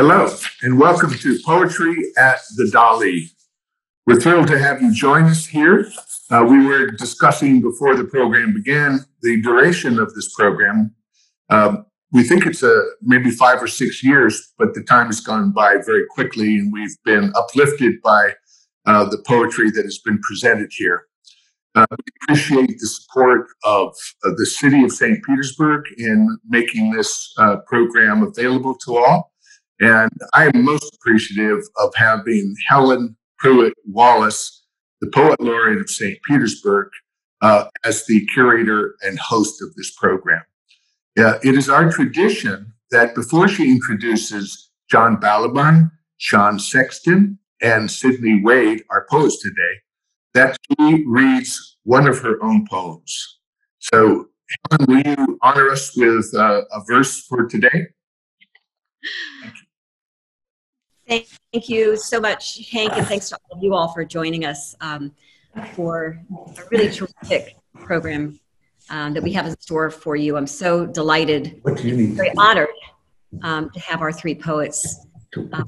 Hello, and welcome to Poetry at the Dali. We're thrilled to have you join us here. Uh, we were discussing before the program began the duration of this program. Um, we think it's a maybe five or six years, but the time has gone by very quickly, and we've been uplifted by uh, the poetry that has been presented here. Uh, we appreciate the support of, of, the city of St. Petersburg in making this uh, program available to all. And I am most appreciative of having Helen Pruitt Wallace, the Poet Laureate of St. Petersburg, uh, as the curator and host of this program. Uh, it is our tradition that before she introduces John Balaban, Sean Sexton, and Sidney Wade, our poets today, that she reads one of her own poems. So, Helen, will you honor us with uh, a verse for today? Thank you. Thank you so much, Hank, and thanks to all of you all for joining us um, for a really terrific program um, that we have in store for you. I'm so delighted, very honored um, to have our three poets uh,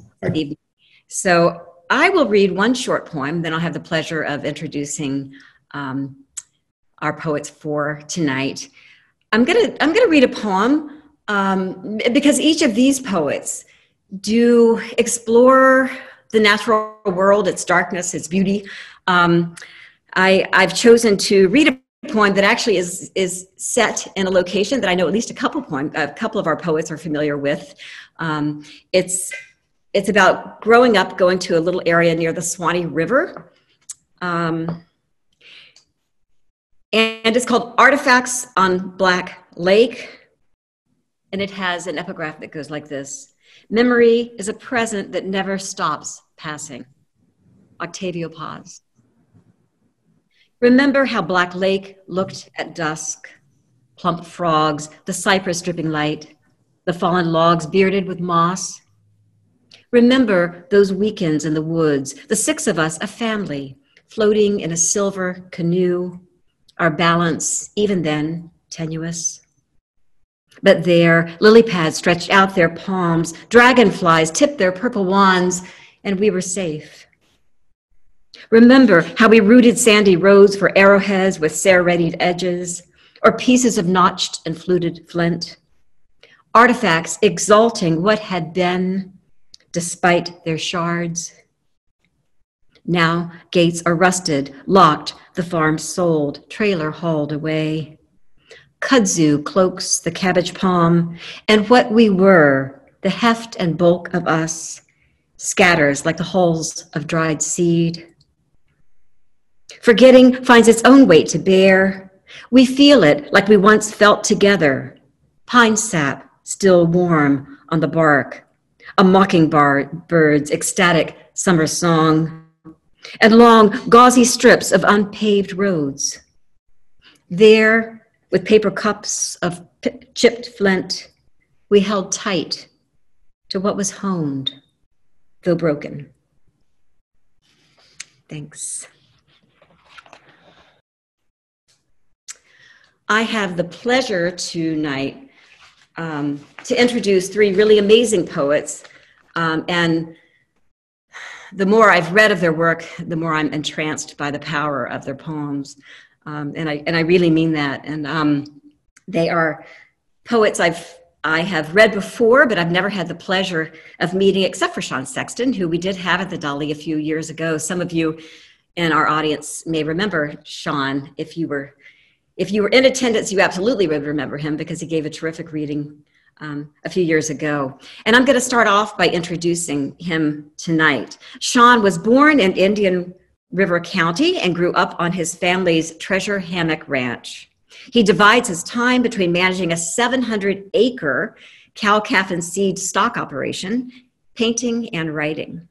So I will read one short poem, then I'll have the pleasure of introducing um, our poets for tonight. I'm gonna I'm gonna read a poem um, because each of these poets do explore the natural world, its darkness, its beauty. Um, I, I've chosen to read a poem that actually is is set in a location that I know at least a couple poem, a couple of our poets are familiar with. Um, it's it's about growing up, going to a little area near the Suwannee River. Um, and it's called Artifacts on Black Lake. And it has an epigraph that goes like this Memory is a present that never stops passing. Octavio Paz. Remember how Black Lake looked at dusk, plump frogs, the cypress dripping light, the fallen logs bearded with moss. Remember those weekends in the woods, the six of us, a family, floating in a silver canoe, our balance, even then, tenuous. But there, lily pads stretched out their palms, dragonflies tipped their purple wands, and we were safe. Remember how we rooted sandy roads for arrowheads with serrated edges, or pieces of notched and fluted flint. Artifacts exalting what had been, despite their shards. Now gates are rusted, locked, the farm sold, trailer hauled away kudzu cloaks the cabbage palm, and what we were, the heft and bulk of us, scatters like the hulls of dried seed. Forgetting finds its own weight to bear. We feel it like we once felt together. Pine sap still warm on the bark, a mockingbird's ecstatic summer song, and long, gauzy strips of unpaved roads. There, with paper cups of chipped flint, we held tight to what was honed, though broken. Thanks. I have the pleasure tonight um, to introduce three really amazing poets. Um, and the more I've read of their work, the more I'm entranced by the power of their poems. Um, and I and I really mean that. And um, they are poets I've I have read before, but I've never had the pleasure of meeting, except for Sean Sexton, who we did have at the Dali a few years ago. Some of you in our audience may remember Sean. If you were if you were in attendance, you absolutely would remember him because he gave a terrific reading um, a few years ago. And I'm going to start off by introducing him tonight. Sean was born in Indian River County and grew up on his family's Treasure Hammock Ranch. He divides his time between managing a 700 acre cow calf and seed stock operation, painting, and writing.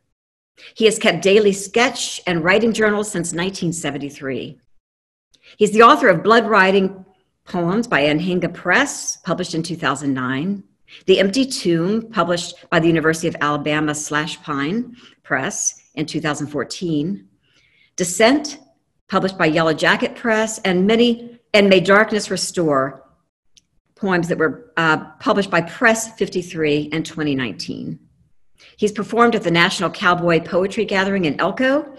He has kept daily sketch and writing journals since 1973. He's the author of Blood Writing Poems by Anhinga Press, published in 2009, The Empty Tomb, published by the University of Alabama Slash Pine Press in 2014, Descent, published by Yellow Jacket Press, and many, and May Darkness Restore, poems that were uh, published by Press 53 in 2019. He's performed at the National Cowboy Poetry Gathering in Elko,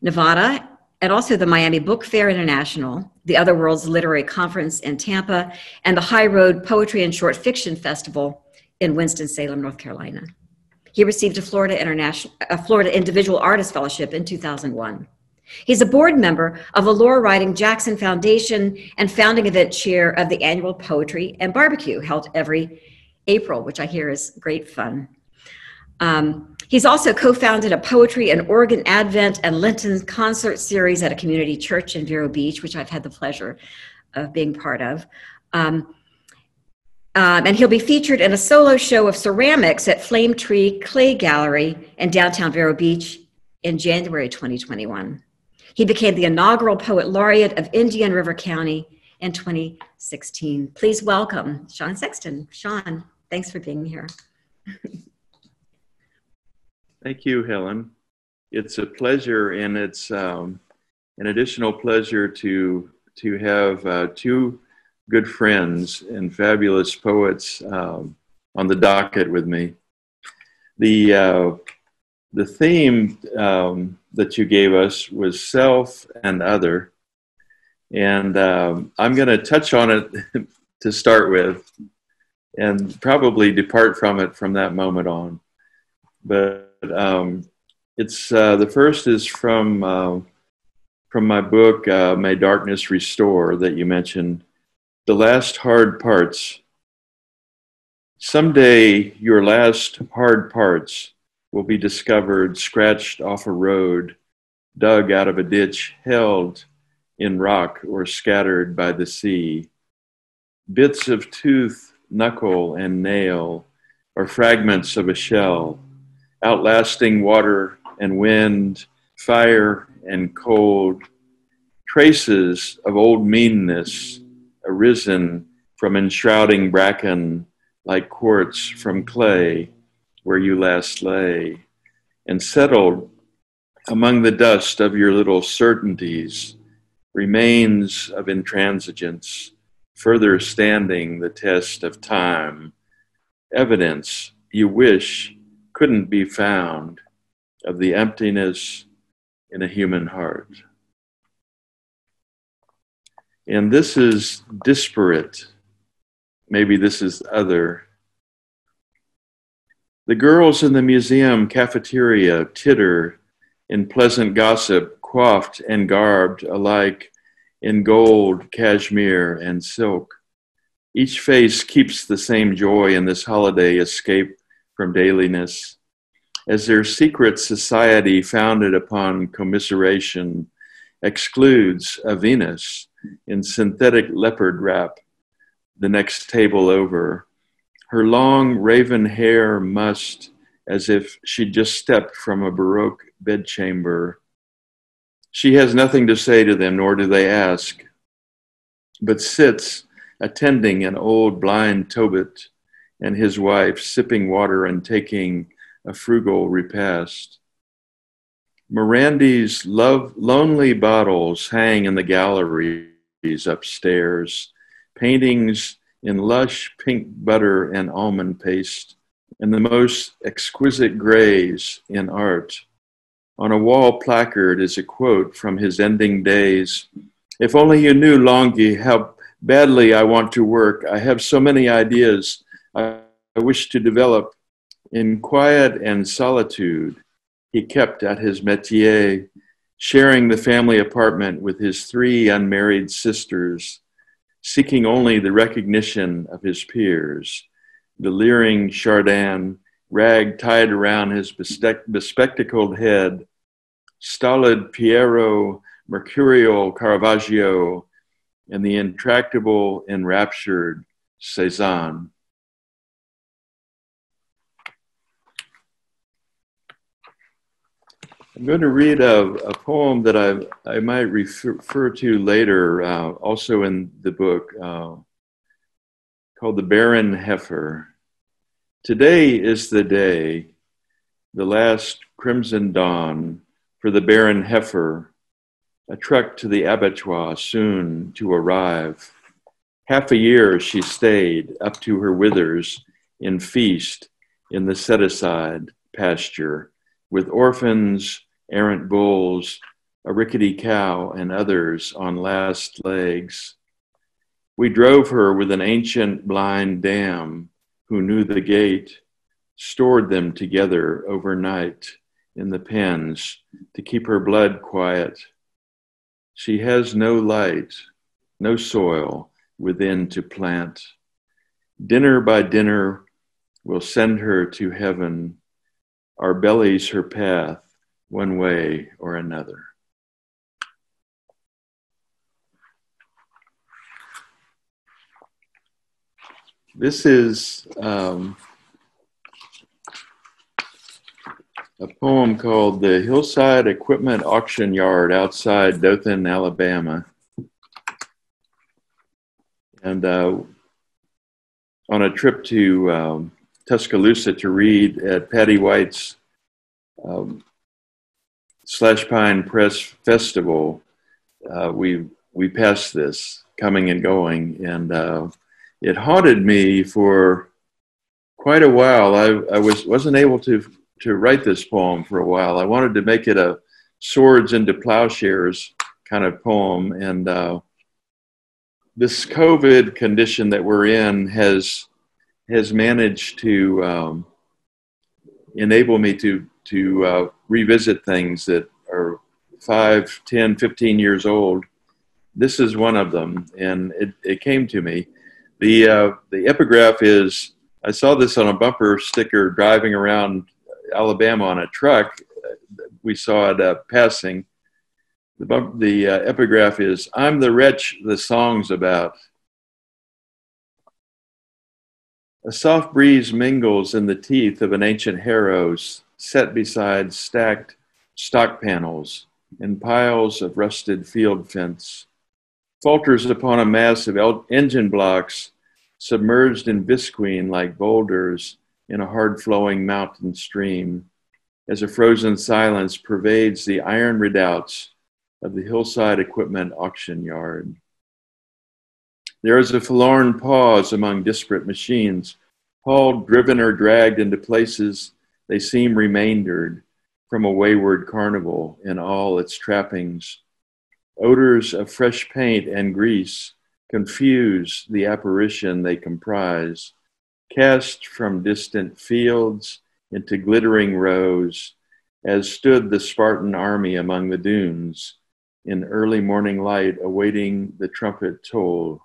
Nevada, and also the Miami Book Fair International, the Other Worlds Literary Conference in Tampa, and the High Road Poetry and Short Fiction Festival in Winston-Salem, North Carolina. He received a Florida, International, a Florida Individual Artist Fellowship in 2001. He's a board member of the Laura Riding Jackson Foundation and founding event chair of the annual Poetry and Barbecue held every April, which I hear is great fun. Um, he's also co-founded a poetry and organ Advent and Lenten concert series at a community church in Vero Beach, which I've had the pleasure of being part of. Um, um, and he'll be featured in a solo show of ceramics at Flame Tree Clay Gallery in downtown Vero Beach in January 2021. He became the inaugural Poet Laureate of Indian River County in 2016. Please welcome Sean Sexton. Sean, thanks for being here. Thank you, Helen. It's a pleasure, and it's um, an additional pleasure to to have uh, two good friends and fabulous poets um, on the docket with me. The uh, the theme um, that you gave us was self and other, and um, I'm going to touch on it to start with, and probably depart from it from that moment on. But um, it's uh, the first is from uh, from my book uh, "May Darkness Restore" that you mentioned. The last hard parts. Someday, your last hard parts will be discovered scratched off a road, dug out of a ditch, held in rock, or scattered by the sea. Bits of tooth, knuckle, and nail, or fragments of a shell. Outlasting water and wind, fire and cold, traces of old meanness arisen from enshrouding bracken like quartz from clay where you last lay, and settled among the dust of your little certainties, remains of intransigence, further standing the test of time, evidence you wish couldn't be found of the emptiness in a human heart. And this is disparate. Maybe this is other. The girls in the museum cafeteria titter in pleasant gossip, coiffed and garbed alike in gold, cashmere, and silk. Each face keeps the same joy in this holiday escape from dailiness, as their secret society founded upon commiseration excludes a Venus in synthetic leopard wrap the next table over, her long raven hair mussed as if she'd just stepped from a Baroque bedchamber. She has nothing to say to them, nor do they ask, but sits attending an old blind Tobit and his wife sipping water and taking a frugal repast. Morandi's love, lonely bottles hang in the galleries upstairs, paintings in lush pink butter and almond paste, and the most exquisite grays in art. On a wall placard is a quote from his ending days If only you knew, Longhi, how badly I want to work. I have so many ideas I wish to develop. In quiet and solitude, he kept at his métier, sharing the family apartment with his three unmarried sisters, seeking only the recognition of his peers. The leering Chardin, rag tied around his bespectacled head, stolid Piero, mercurial Caravaggio, and the intractable, enraptured Cezanne. I'm going to read a, a poem that I, I might refer to later, uh, also in the book, uh, called The Barren Heifer. Today is the day, the last crimson dawn for the barren heifer, a trek to the abattoir soon to arrive. Half a year she stayed up to her withers in feast in the set aside pasture with orphans, errant bulls, a rickety cow, and others on last legs. We drove her with an ancient blind dam who knew the gate, stored them together overnight in the pens to keep her blood quiet. She has no light, no soil within to plant. Dinner by dinner will send her to heaven, our bellies her path, one way or another. This is um, a poem called The Hillside Equipment Auction Yard outside Dothan, Alabama. And uh, on a trip to um, Tuscaloosa to read at Patti White's um, Slash Pine Press Festival, uh, we, we passed this coming and going. And uh, it haunted me for quite a while. I, I was, wasn't able to, to write this poem for a while. I wanted to make it a swords into plowshares kind of poem. And uh, this COVID condition that we're in has, has managed to um, enable me to, to uh, revisit things that are 5, 10, 15 years old. This is one of them. And it, it came to me the, uh, the epigraph is I saw this on a bumper sticker driving around Alabama on a truck. We saw it uh, passing. The, bump, the uh, epigraph is I'm the wretch the song's about. A soft breeze mingles in the teeth of an ancient harrows set beside stacked stock panels and piles of rusted field fence falters upon a mass of engine blocks submerged in visqueen like boulders in a hard flowing mountain stream, as a frozen silence pervades the iron redoubts of the hillside equipment auction yard. There is a forlorn pause among disparate machines, hauled, driven, or dragged into places they seem remaindered from a wayward carnival in all its trappings Odors of fresh paint and grease confuse the apparition they comprise, cast from distant fields into glittering rows, as stood the Spartan army among the dunes, in early morning light awaiting the trumpet toll.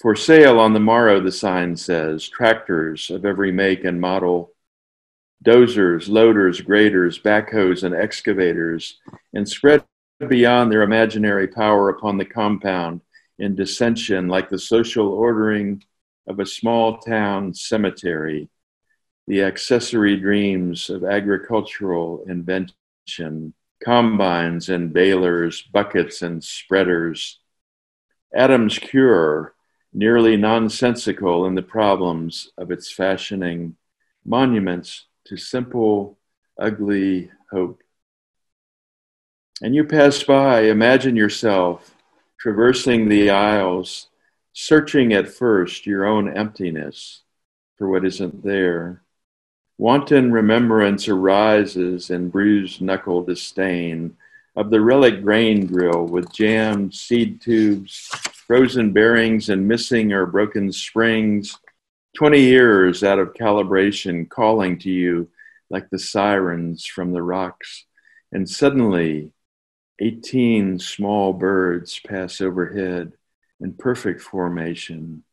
For sale on the morrow, the sign says, tractors of every make and model, dozers, loaders, graders, backhoes, and excavators, and spread beyond their imaginary power upon the compound in dissension like the social ordering of a small town cemetery, the accessory dreams of agricultural invention, combines and balers, buckets and spreaders. Adam's cure, nearly nonsensical in the problems of its fashioning, monuments to simple, ugly hope and you pass by, imagine yourself traversing the aisles, searching at first your own emptiness for what isn't there. Wanton remembrance arises in bruised knuckle disdain of the relic grain drill with jammed seed tubes, frozen bearings, and missing or broken springs. 20 years out of calibration calling to you like the sirens from the rocks. And suddenly, 18 small birds pass overhead in perfect formation,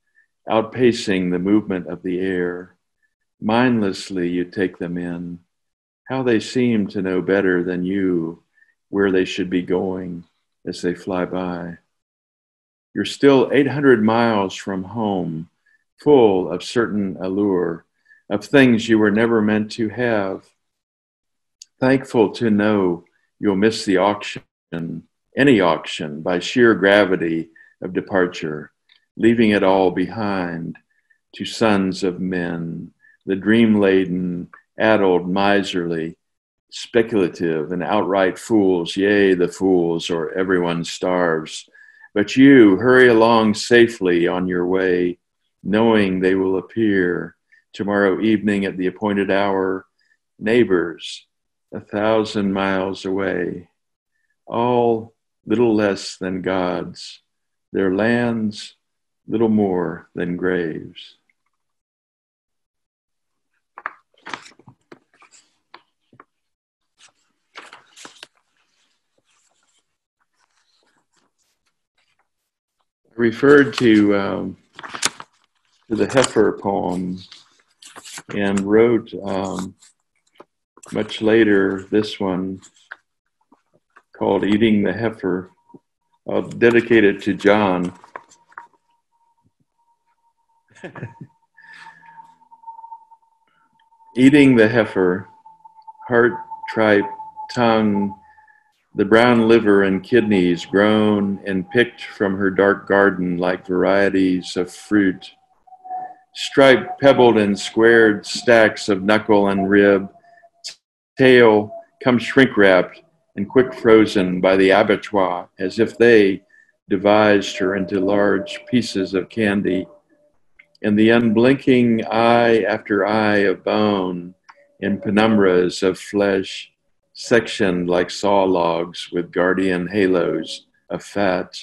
outpacing the movement of the air. Mindlessly, you take them in. How they seem to know better than you where they should be going as they fly by. You're still 800 miles from home, full of certain allure, of things you were never meant to have. Thankful to know you'll miss the auction any auction, by sheer gravity of departure, leaving it all behind to sons of men, the dream laden, addled, miserly, speculative, and outright fools, yea, the fools, or everyone starves. But you hurry along safely on your way, knowing they will appear tomorrow evening at the appointed hour, neighbors a thousand miles away, all little less than gods, their lands little more than graves. Referred to um, to the heifer poem and wrote um, much later this one called Eating the Heifer. I'll dedicate it to John. Eating the heifer, heart, tripe, tongue, the brown liver and kidneys grown and picked from her dark garden like varieties of fruit. Striped, pebbled, and squared stacks of knuckle and rib, tail come shrink wrapped and quick frozen by the abattoir as if they devised her into large pieces of candy. And the unblinking eye after eye of bone in penumbras of flesh sectioned like saw logs with guardian halos of fat,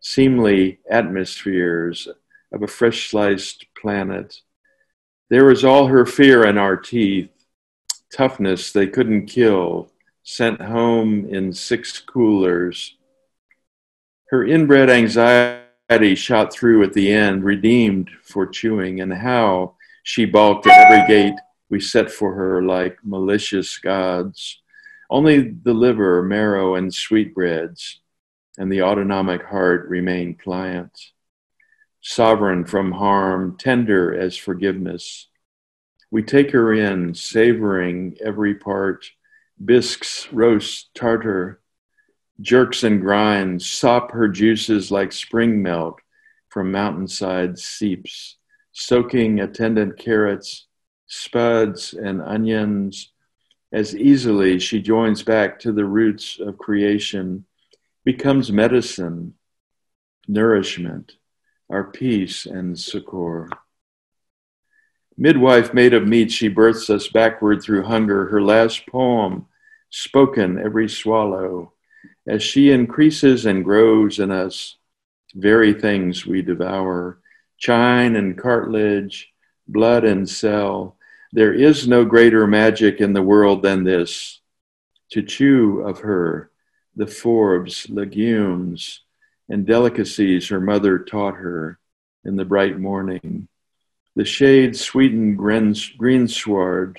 seemly atmospheres of a fresh sliced planet. There was all her fear in our teeth, toughness they couldn't kill, sent home in six coolers. Her inbred anxiety shot through at the end, redeemed for chewing, and how she balked at every gate we set for her like malicious gods. Only the liver, marrow, and sweetbreads and the autonomic heart remain pliant, sovereign from harm, tender as forgiveness. We take her in, savoring every part, bisques, roast, tartar, jerks and grinds, sop her juices like spring melt from mountainside seeps, soaking attendant carrots, spuds, and onions as easily she joins back to the roots of creation, becomes medicine, nourishment, our peace and succor. Midwife made of meat, she births us backward through hunger, her last poem, spoken every swallow. As she increases and grows in us, very things we devour chine and cartilage, blood and cell, there is no greater magic in the world than this to chew of her the forbs, legumes, and delicacies her mother taught her in the bright morning. The shade sweetened greensward,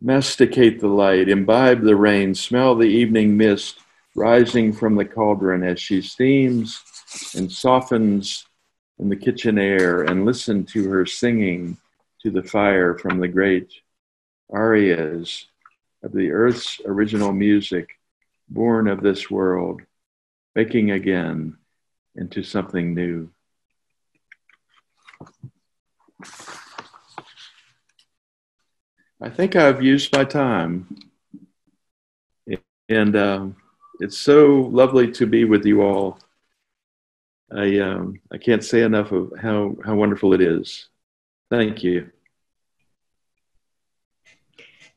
masticate the light, imbibe the rain, smell the evening mist rising from the cauldron as she steams and softens in the kitchen air, and listen to her singing to the fire from the great arias of the earth's original music, born of this world, waking again into something new. I think I've used my time. And um, it's so lovely to be with you all. I, um, I can't say enough of how, how wonderful it is. Thank you.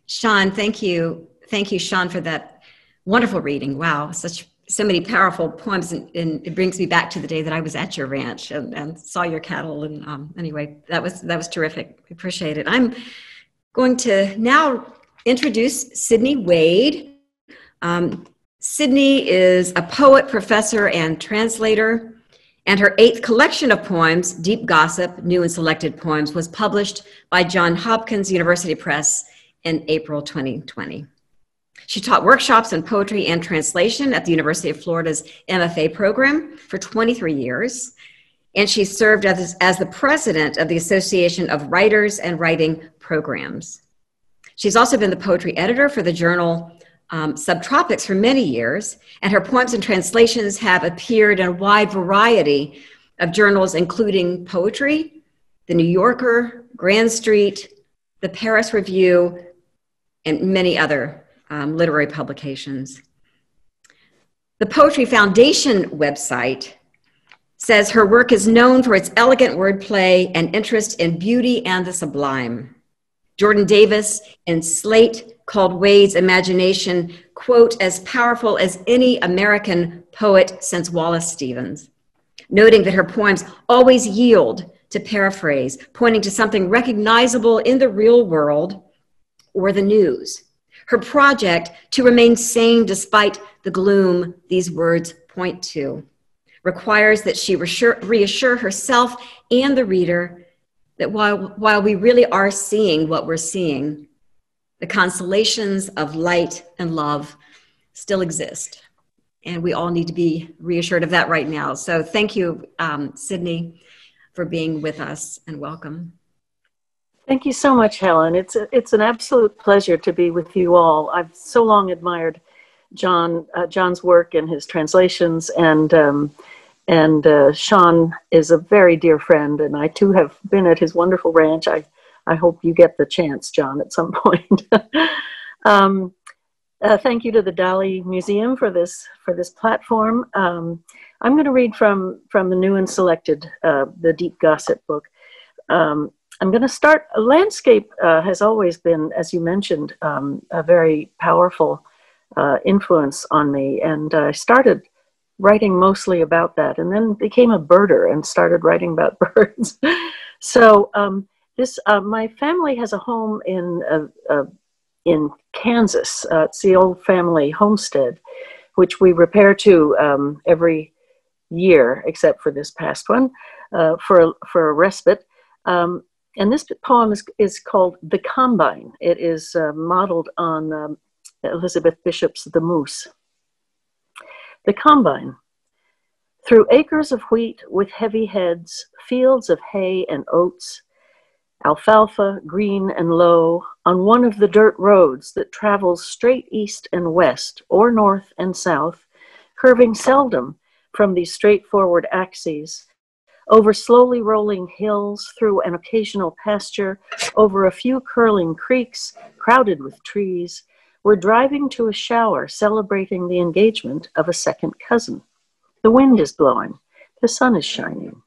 Sean, thank you. Thank you, Sean, for that wonderful reading. Wow, such so many powerful poems, and, and it brings me back to the day that I was at your ranch and, and saw your cattle. And um, anyway, that was that was terrific. Appreciate it. I'm going to now introduce Sidney Wade. Um, Sidney is a poet, professor, and translator. And her eighth collection of poems, Deep Gossip, New and Selected Poems, was published by Johns Hopkins University Press in April 2020. She taught workshops in poetry and translation at the University of Florida's MFA program for 23 years. And she served as, as the president of the Association of Writers and Writing Programs. She's also been the poetry editor for the journal um, Subtropics for many years, and her poems and translations have appeared in a wide variety of journals, including Poetry, The New Yorker, Grand Street, the Paris Review, and many other um, literary publications. The Poetry Foundation website says her work is known for its elegant wordplay and interest in beauty and the sublime. Jordan Davis in Slate called Wade's imagination, quote, as powerful as any American poet since Wallace Stevens, noting that her poems always yield to paraphrase, pointing to something recognizable in the real world or the news. Her project to remain sane despite the gloom these words point to requires that she reassure, reassure herself and the reader that while, while we really are seeing what we're seeing, the constellations of light and love still exist. And we all need to be reassured of that right now. So thank you, um, Sidney, for being with us and welcome. Thank you so much, Helen. It's, a, it's an absolute pleasure to be with you all. I've so long admired John, uh, John's work and his translations, and um, and uh, Sean is a very dear friend, and I too have been at his wonderful ranch. I, I hope you get the chance, John, at some point. um, uh, thank you to the Dali Museum for this for this platform. Um, I'm going to read from from the new and selected, uh, the Deep Gossip book. Um, I'm going to start. Landscape uh, has always been, as you mentioned, um, a very powerful uh, influence on me, and I started writing mostly about that and then became a birder and started writing about birds. so um, this, uh, my family has a home in, uh, uh, in Kansas. Uh, it's the old family homestead, which we repair to um, every year, except for this past one, for, for a respite. Um, and this poem is, is called The Combine. It is uh, modeled on um, Elizabeth Bishop's The Moose. The combine. Through acres of wheat with heavy heads, fields of hay and oats, alfalfa, green and low, on one of the dirt roads that travels straight east and west, or north and south, curving seldom from these straightforward axes, over slowly rolling hills, through an occasional pasture, over a few curling creeks crowded with trees, we're driving to a shower celebrating the engagement of a second cousin. The wind is blowing. The sun is shining.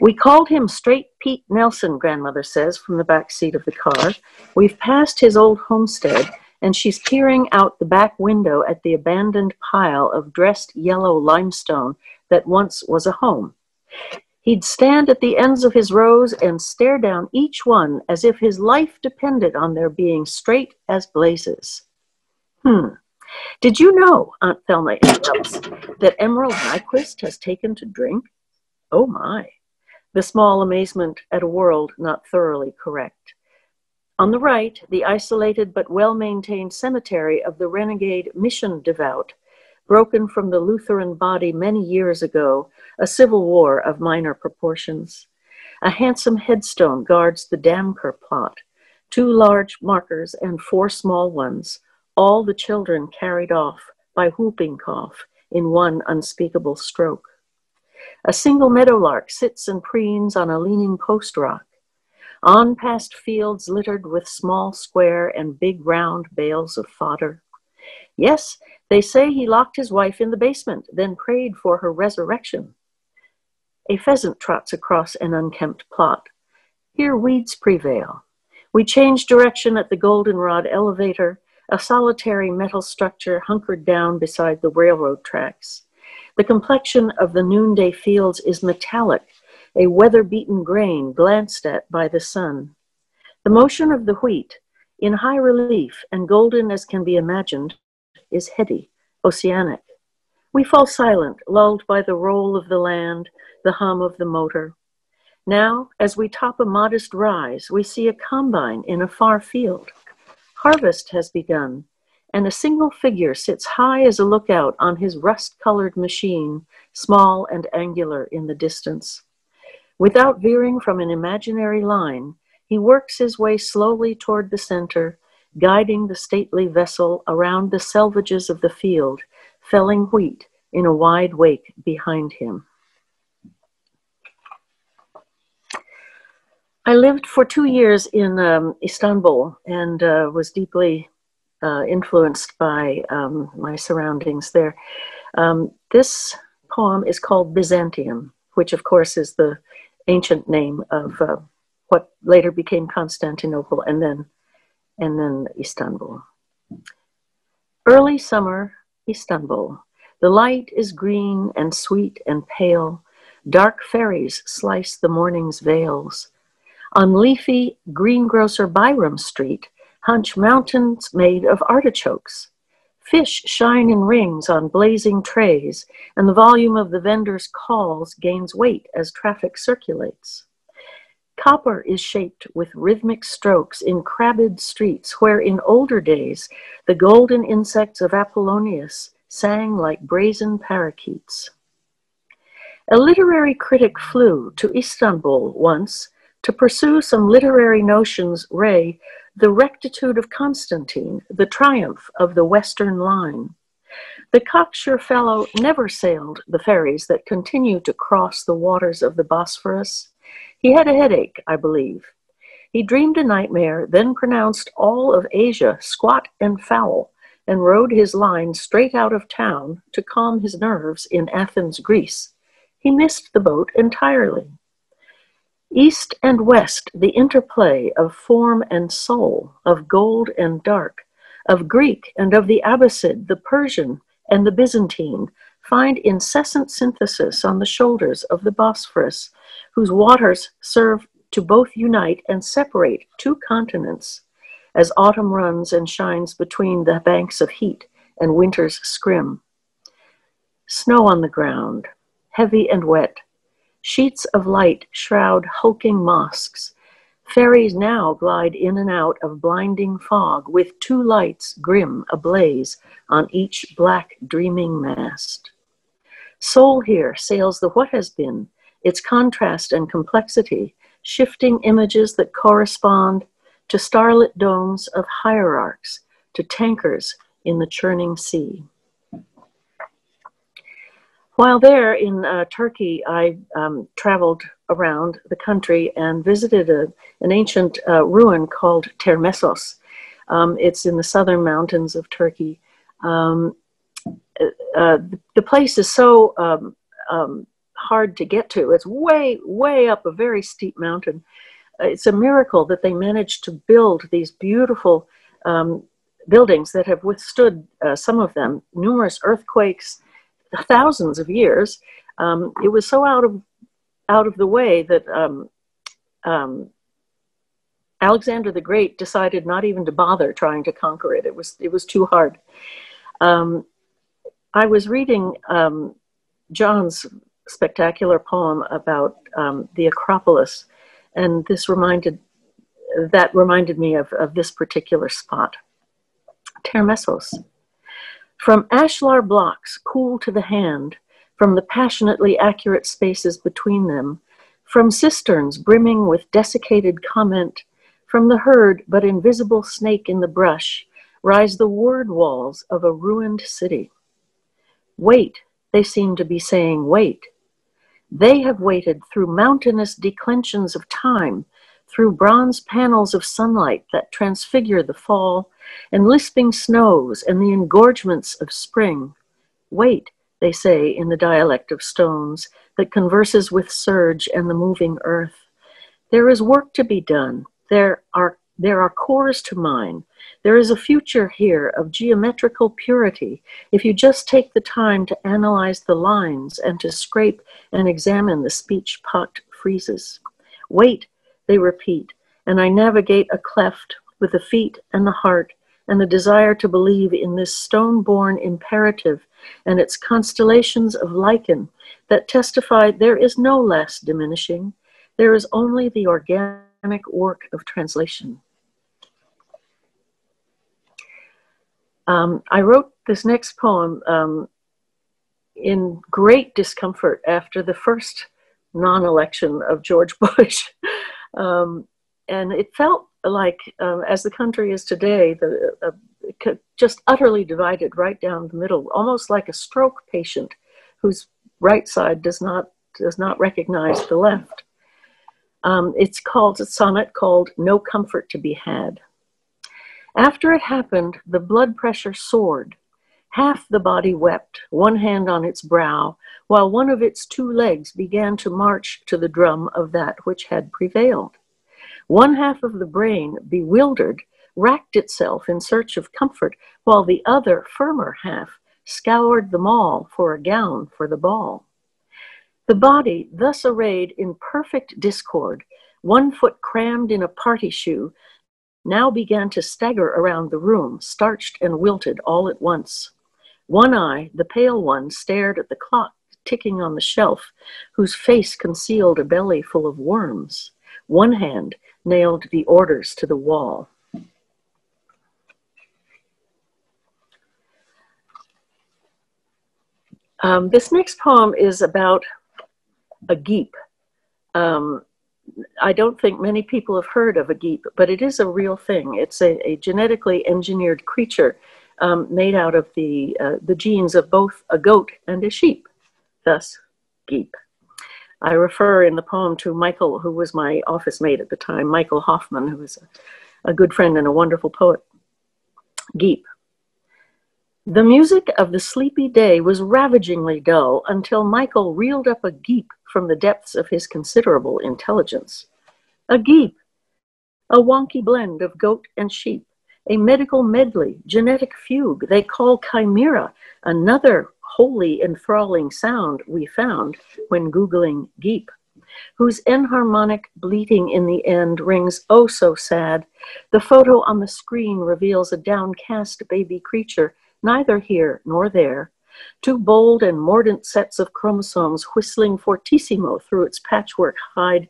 We called him Straight Pete Nelson, grandmother says from the back seat of the car. We've passed his old homestead, and she's peering out the back window at the abandoned pile of dressed yellow limestone that once was a home. He'd stand at the ends of his rows and stare down each one as if his life depended on their being straight as blazes. Hmm. Did you know, Aunt Thelma interrupts, that Emerald Nyquist has taken to drink? Oh my. The small amazement at a world not thoroughly correct. On the right, the isolated but well maintained cemetery of the renegade mission devout broken from the Lutheran body many years ago, a civil war of minor proportions. A handsome headstone guards the Damker plot, two large markers and four small ones, all the children carried off by whooping cough in one unspeakable stroke. A single meadowlark sits and preens on a leaning post rock. On past fields littered with small square and big round bales of fodder. Yes, they say he locked his wife in the basement, then prayed for her resurrection. A pheasant trots across an unkempt plot. Here weeds prevail. We change direction at the goldenrod elevator, a solitary metal structure hunkered down beside the railroad tracks. The complexion of the noonday fields is metallic, a weather beaten grain glanced at by the sun. The motion of the wheat, in high relief and golden as can be imagined, is heady, oceanic. We fall silent, lulled by the roll of the land, the hum of the motor. Now, as we top a modest rise, we see a combine in a far field. Harvest has begun, and a single figure sits high as a lookout on his rust colored machine, small and angular in the distance. Without veering from an imaginary line, he works his way slowly toward the center, guiding the stately vessel around the selvages of the field, felling wheat in a wide wake behind him. I lived for two years in um, Istanbul and uh, was deeply uh, influenced by um, my surroundings there. Um, this poem is called Byzantium, which of course is the ancient name of uh, what later became Constantinople and then, and then Istanbul. Early summer, Istanbul. The light is green and sweet and pale. Dark ferries slice the morning's veils. On leafy greengrocer Byram Street, hunch mountains made of artichokes. Fish shine in rings on blazing trays, and the volume of the vendors' calls gains weight as traffic circulates. Copper is shaped with rhythmic strokes in crabbed streets where in older days the golden insects of Apollonius sang like brazen parakeets. A literary critic flew to Istanbul once to pursue some literary notions Ray the rectitude of Constantine, the triumph of the Western line. The cocksure fellow never sailed the ferries that continue to cross the waters of the Bosphorus. He had a headache, I believe. He dreamed a nightmare, then pronounced all of Asia squat and foul, and rode his line straight out of town to calm his nerves in Athens, Greece. He missed the boat entirely. East and west, the interplay of form and soul, of gold and dark, of Greek and of the Abbasid, the Persian and the Byzantine, find incessant synthesis on the shoulders of the Bosphorus, whose waters serve to both unite and separate two continents as autumn runs and shines between the banks of heat and winter's scrim. Snow on the ground, heavy and wet, Sheets of light shroud hulking mosques. Ferries now glide in and out of blinding fog, with two lights grim ablaze on each black dreaming mast. Soul here sails the what has been, its contrast and complexity, shifting images that correspond to starlit domes of hierarchs, to tankers in the churning sea. While there in uh, Turkey, I um, traveled around the country and visited a, an ancient uh, ruin called Termessos. Um, it's in the southern mountains of Turkey. Um, uh, the place is so um, um, hard to get to. It's way, way up a very steep mountain. It's a miracle that they managed to build these beautiful um, buildings that have withstood uh, some of them numerous earthquakes thousands of years. Um, it was so out of out of the way that um, um, Alexander the Great decided not even to bother trying to conquer it. It was it was too hard. Um, I was reading um, John's spectacular poem about um, the Acropolis, and this reminded that reminded me of, of this particular spot. Termessos. From ashlar blocks, cool to the hand, from the passionately accurate spaces between them, from cisterns brimming with desiccated comment, from the heard but invisible snake in the brush, rise the word walls of a ruined city. Wait, they seem to be saying, wait. They have waited through mountainous declensions of time, through bronze panels of sunlight that transfigure the fall and lisping snows and the engorgements of spring. Wait, they say in the dialect of stones that converses with surge and the moving earth. There is work to be done. There are, there are cores to mine. There is a future here of geometrical purity if you just take the time to analyze the lines and to scrape and examine the speech pocked friezes. Wait, they repeat, and I navigate a cleft with the feet and the heart and the desire to believe in this stone born imperative and its constellations of lichen that testify there is no less diminishing, there is only the organic work of translation. Um, I wrote this next poem um, in great discomfort after the first non election of George Bush. um, and it felt like uh, as the country is today, the uh, just utterly divided right down the middle, almost like a stroke patient whose right side does not does not recognize the left. Um, it's called a sonnet called "No Comfort to Be Had." After it happened, the blood pressure soared. Half the body wept, one hand on its brow, while one of its two legs began to march to the drum of that which had prevailed. One half of the brain, bewildered, racked itself in search of comfort, while the other, firmer half scoured the mall for a gown for the ball. The body, thus arrayed in perfect discord, one foot crammed in a party shoe, now began to stagger around the room, starched and wilted all at once. One eye, the pale one, stared at the clock ticking on the shelf, whose face concealed a belly full of worms. One hand nailed the orders to the wall. Um, this next poem is about a geep. Um, I don't think many people have heard of a geep, but it is a real thing. It's a, a genetically engineered creature um, made out of the, uh, the genes of both a goat and a sheep, thus geep. I refer in the poem to Michael, who was my office mate at the time, Michael Hofmann, who was a, a good friend and a wonderful poet. Geep. The music of the sleepy day was ravagingly dull until Michael reeled up a geep from the depths of his considerable intelligence. A geep, a wonky blend of goat and sheep, a medical medley, genetic fugue they call chimera, another wholly enthralling sound we found when Googling Geep, whose enharmonic bleating in the end rings oh so sad. The photo on the screen reveals a downcast baby creature, neither here nor there, two bold and mordant sets of chromosomes whistling fortissimo through its patchwork hide,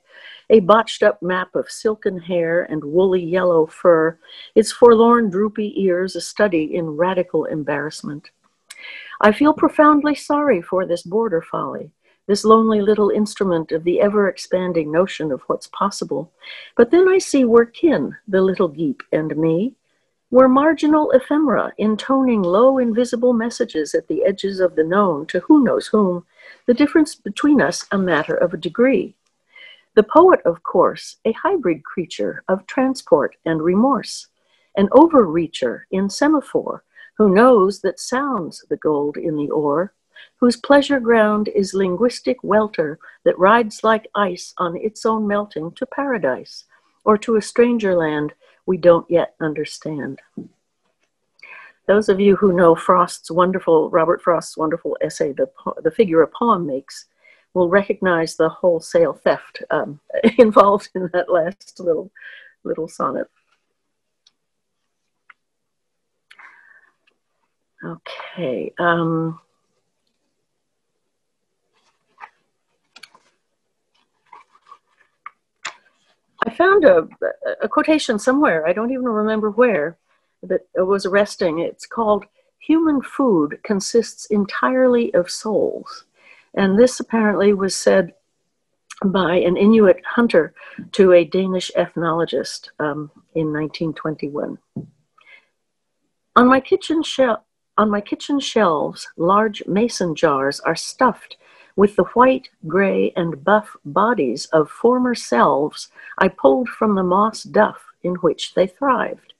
a botched up map of silken hair and woolly yellow fur, its forlorn droopy ears a study in radical embarrassment. I feel profoundly sorry for this border folly, this lonely little instrument of the ever expanding notion of what's possible. But then I see we're kin, the little geep and me, we're marginal ephemera, intoning low, invisible messages at the edges of the known to who knows whom, the difference between us a matter of a degree. The poet, of course, a hybrid creature of transport and remorse, an overreacher in semaphore, who knows that sounds the gold in the ore, whose pleasure ground is linguistic welter that rides like ice on its own melting to paradise, or to a stranger land we don't yet understand. Those of you who know Frost's wonderful, Robert Frost's wonderful essay, The, the Figure a Poem Makes, will recognize the wholesale theft um, involved in that last little, little sonnet. Okay. Um, I found a, a quotation somewhere, I don't even remember where, that was arresting. It's called Human Food Consists Entirely of Souls. And this apparently was said by an Inuit hunter to a Danish ethnologist um, in 1921. On my kitchen shelf, on my kitchen shelves, large mason jars are stuffed with the white, gray, and buff bodies of former selves I pulled from the moss duff in which they thrived.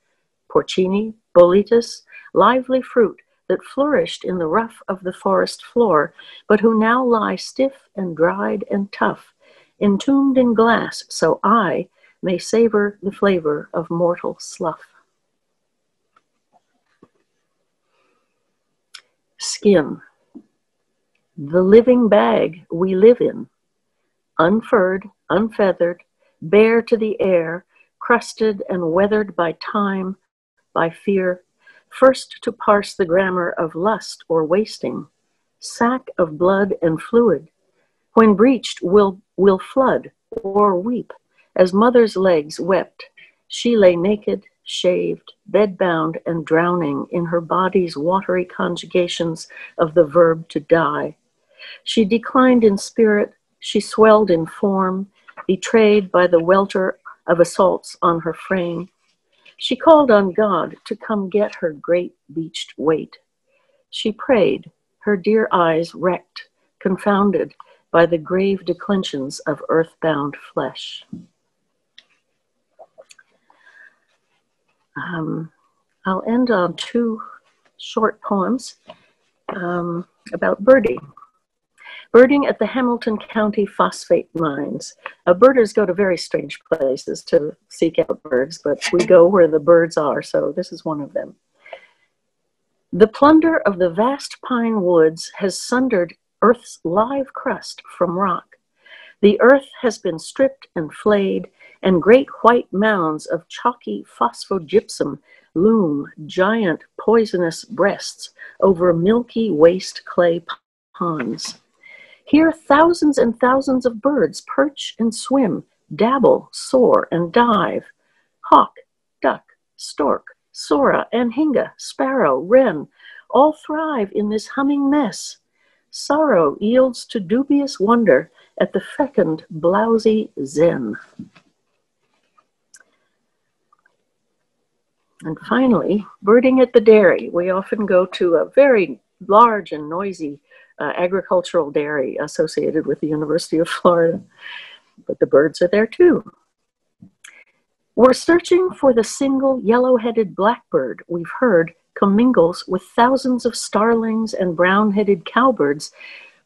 Porcini, boletus, lively fruit that flourished in the rough of the forest floor, but who now lie stiff and dried and tough, entombed in glass, so I may savor the flavor of mortal slough. Skin the living bag we live in, unfurred, unfeathered, bare to the air, crusted and weathered by time, by fear, first to parse the grammar of lust or wasting, sack of blood and fluid, when breached will, will flood or weep, as mother's legs wept, she lay naked, shaved, bedbound, and drowning in her body's watery conjugations of the verb to die, she declined in spirit, she swelled in form, betrayed by the welter of assaults on her frame. She called on God to come get her great beached weight. She prayed, her dear eyes wrecked, confounded by the grave declensions of earthbound flesh. Um, I'll end on two short poems um, about Birdie. Birding at the Hamilton County Phosphate Mines. Uh, birders go to very strange places to seek out birds, but we go where the birds are, so this is one of them. The plunder of the vast pine woods has sundered Earth's live crust from rock. The earth has been stripped and flayed, and great white mounds of chalky phosphogypsum loom giant poisonous breasts over milky waste clay ponds. Here, thousands and thousands of birds perch and swim, dabble, soar, and dive. Hawk, duck, stork, sora, anhinga, sparrow, wren, all thrive in this humming mess. Sorrow yields to dubious wonder at the fecund, blousy zen. And finally, birding at the dairy. We often go to a very large and noisy uh, agricultural dairy associated with the University of Florida, but the birds are there too. We're searching for the single yellow headed blackbird we've heard commingles with thousands of starlings and brown headed cowbirds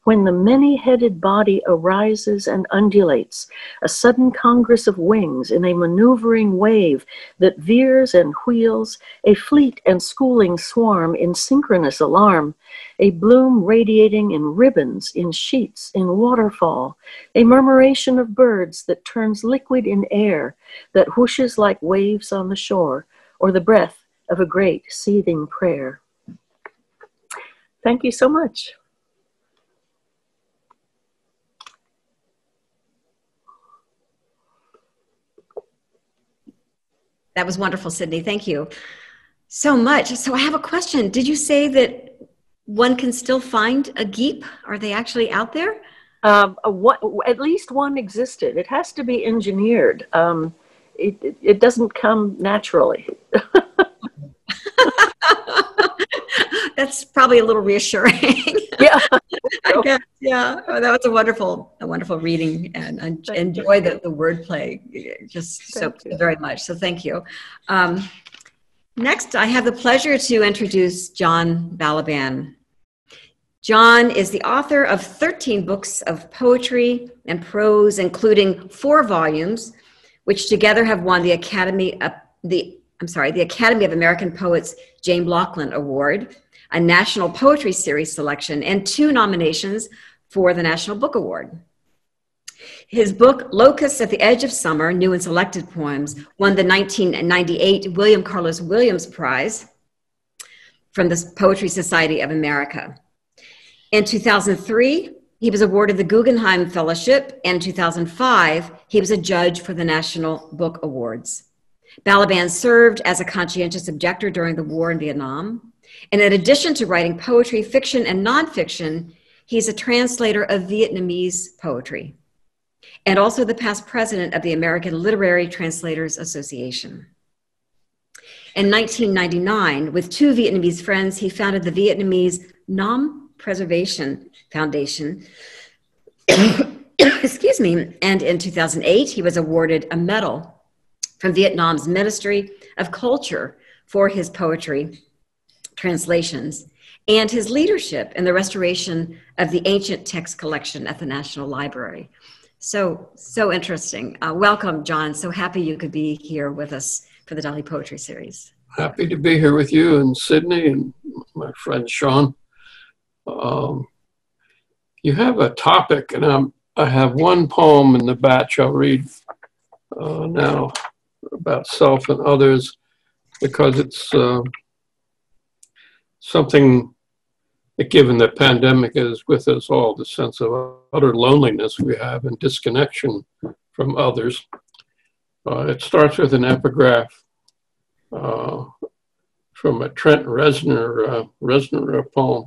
when the many headed body arises and undulates, a sudden congress of wings in a maneuvering wave that veers and wheels, a fleet and schooling swarm in synchronous alarm, a bloom radiating in ribbons, in sheets, in waterfall, a murmuration of birds that turns liquid in air, that whooshes like waves on the shore, or the breath of a great seething prayer. Thank you so much. That was wonderful, Sidney. Thank you so much. So I have a question. Did you say that one can still find a geep? Are they actually out there? Um, what, at least one existed. It has to be engineered. Um, it, it, it doesn't come naturally. That's probably a little reassuring. yeah. I guess, yeah. Oh, that was a wonderful, a wonderful reading, and, and enjoy the, the wordplay just so very much. So thank you. Um, next, I have the pleasure to introduce John Balaban. John is the author of 13 books of poetry and prose, including four volumes, which together have won the Academy of the I'm sorry, the Academy of American Poets James Laughlin Award, a National Poetry Series selection, and two nominations for the National Book Award. His book, Locusts at the Edge of Summer New and Selected Poems, won the 1998 William Carlos Williams Prize from the Poetry Society of America. In 2003, he was awarded the Guggenheim Fellowship. And in 2005, he was a judge for the National Book Awards. Balaban served as a conscientious objector during the war in Vietnam. And in addition to writing poetry, fiction, and nonfiction, he's a translator of Vietnamese poetry and also the past president of the American Literary Translators Association. In 1999, with two Vietnamese friends, he founded the Vietnamese Nôm Preservation Foundation. Excuse me. And in 2008, he was awarded a medal from Vietnam's Ministry of Culture for his poetry translations, and his leadership in the restoration of the ancient text collection at the National Library. So, so interesting. Uh, welcome, John. So happy you could be here with us for the Dali Poetry Series. Happy to be here with you and Sidney and my friend Sean. Um, you have a topic, and I'm, I have one poem in the batch I'll read uh, now about self and others because it's uh, something that given the pandemic is with us all, the sense of utter loneliness we have and disconnection from others. Uh, it starts with an epigraph uh, from a Trent Reznor, uh, Reznor poem,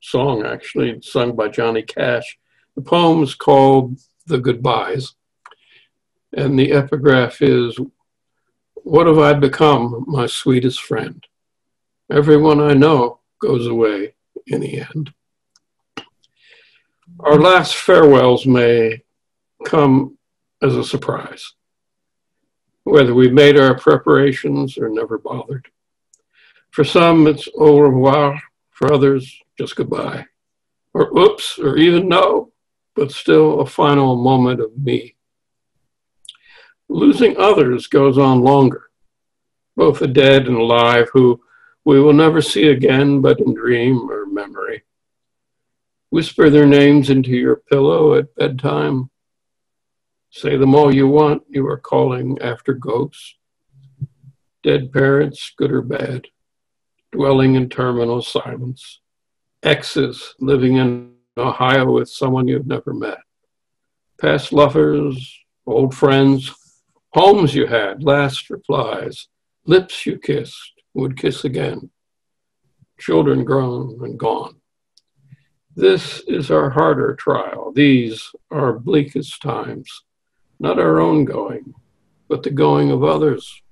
song actually, sung by Johnny Cash. The poem is called The Goodbyes. And the epigraph is, What have I become, my sweetest friend? Everyone I know goes away in the end. Our last farewells may come as a surprise, whether we made our preparations or never bothered. For some, it's au revoir. For others, just goodbye. or oops, or even no, but still a final moment of me. Losing others goes on longer, both the dead and alive who we will never see again but in dream or memory. Whisper their names into your pillow at bedtime. Say them all you want, you are calling after ghosts. Dead parents, good or bad, dwelling in terminal silence. Exes living in Ohio with someone you've never met. Past lovers, old friends, homes you had, last replies, lips you kissed, would kiss again. Children grown and gone. This is our harder trial. These are bleakest times, not our own going, but the going of others.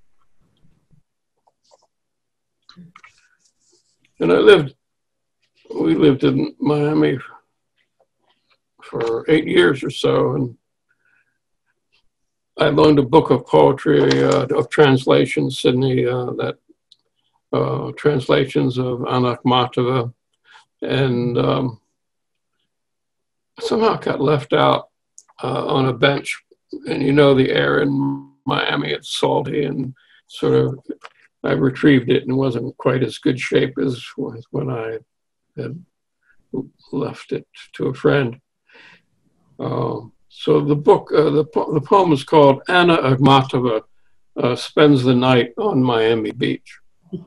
And I lived, we lived in Miami for eight years or so, and I loaned a book of poetry, uh, of translations, Sidney, uh, that uh, translations of Anna and um, somehow got left out uh, on a bench. And you know, the air in Miami, it's salty and sort of, I retrieved it and wasn't quite as good shape as when I had left it to a friend. Uh, so the book, uh, the, po- the poem is called Anna Akhmatova uh, Spends the Night on Miami Beach.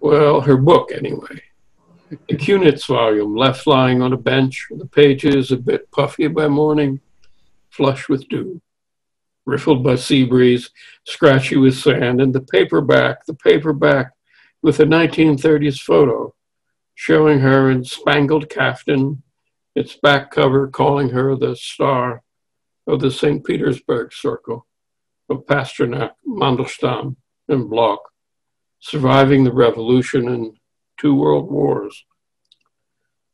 well, her book anyway. The Kunitz volume, left lying on a bench, the pages a bit puffy by morning, flush with dew, riffled by sea breeze, scratchy with sand, and the paperback, the paperback with a 1930s photo showing her in spangled caftan, its back cover calling her the star of the St. Petersburg Circle of Pasternak, Mandelstam, and Blok, surviving the revolution and two world wars.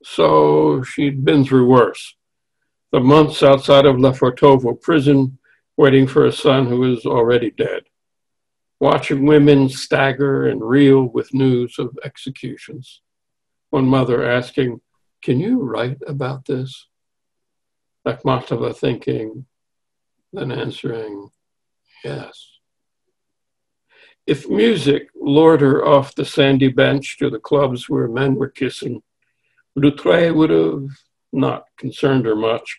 So she'd been through worse. The months outside of Lefortovo prison, waiting for a son who was already dead. Watching women stagger and reel with news of executions. One mother asking, Can you write about this? Akhmatova thinking, then answering, Yes. If music lured her off the sandy bench to the clubs where men were kissing, Loutre would have not concerned her much,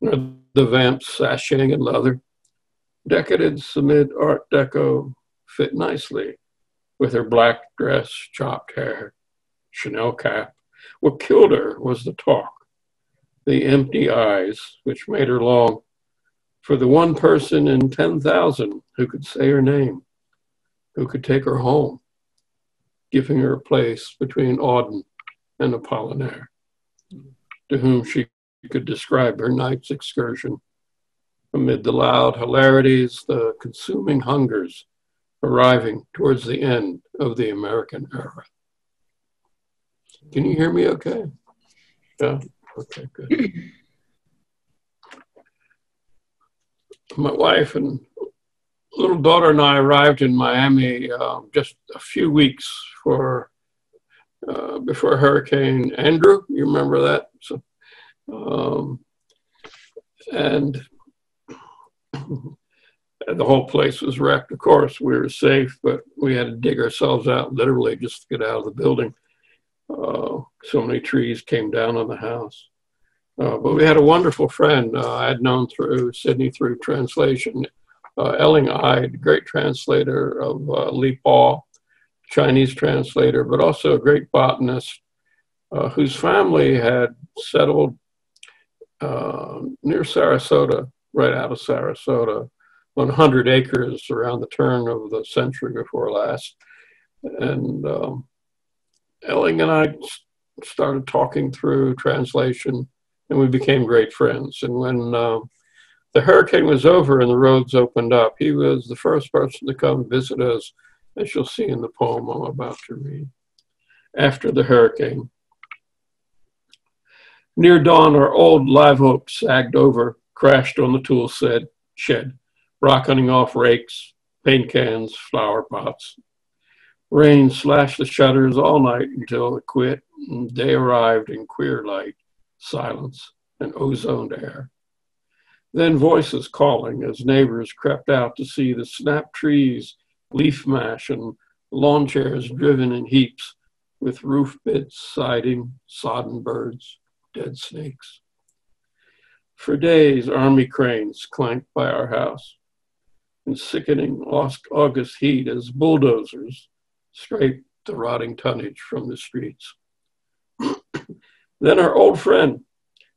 nor the vamps sashaying in leather. Decadence amid Art Deco fit nicely with her black dress, chopped hair, Chanel cap. What killed her was the talk, the empty eyes, which made her long for the one person in 10,000 who could say her name who could take her home, giving her a place between Auden and Apollinaire, to whom she could describe her night's excursion amid the loud hilarities, the consuming hungers, arriving towards the end of the American era. Can you hear me okay? Yeah? Okay, good. My wife and little daughter and I arrived in Miami uh, just a few weeks for uh, before Hurricane Andrew. You remember that? So, um, and the whole place was wrecked. Of course, we were safe, but we had to dig ourselves out literally just to get out of the building. Uh, so many trees came down on the house. Uh, but we had a wonderful friend uh, I had known through Sidney through translation, uh, Elling Eide, great translator of uh, Li Po, Chinese translator, but also a great botanist uh, whose family had settled uh, near Sarasota, right out of Sarasota, 100 acres around the turn of the century before last. And um, Elling and I started talking through translation, and we became great friends. And when uh, the hurricane was over and the roads opened up, he was the first person to come visit us, as you'll see in the poem I'm about to read. After the hurricane, near dawn, our old live oak sagged over, crashed on the tool shed, shed, rocketing off rakes, paint cans, flower pots. Rain slashed the shutters all night until it quit, and Day arrived in queer light, silence, and ozoned air. Then voices calling as neighbors crept out to see the snap trees, leaf mash, and lawn chairs driven in heaps with roof bits, siding, sodden birds, dead snakes. For days, army cranes clanked by our house in sickening August heat as bulldozers scraped the rotting tonnage from the streets. then our old friend,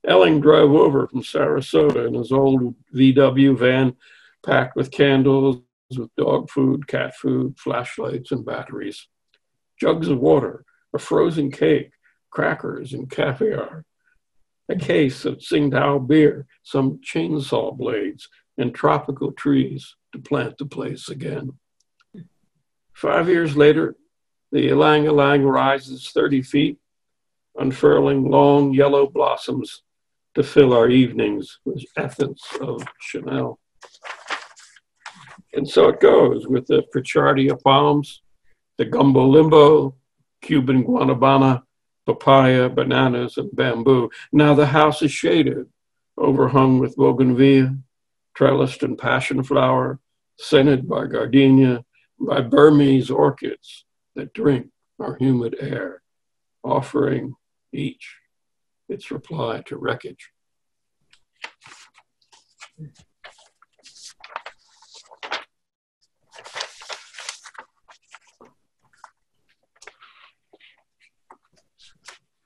Elling drove over from Sarasota in his old VW van packed with candles, with dog food, cat food, flashlights, and batteries, jugs of water, a frozen cake, crackers, and caviar, a case of Tsingtao beer, some chainsaw blades, and tropical trees to plant the place again. Five years later, the ylang ylang rises 30 feet, unfurling long yellow blossoms to fill our evenings with essence of Chanel. And so it goes with the Pritchardia palms, the gumbo limbo, Cuban guanabana, papaya, bananas, and bamboo. Now the house is shaded, overhung with bougainvillea, trellised in passion flower, scented by gardenia, by Burmese orchids that drink our humid air, offering each its reply to wreckage.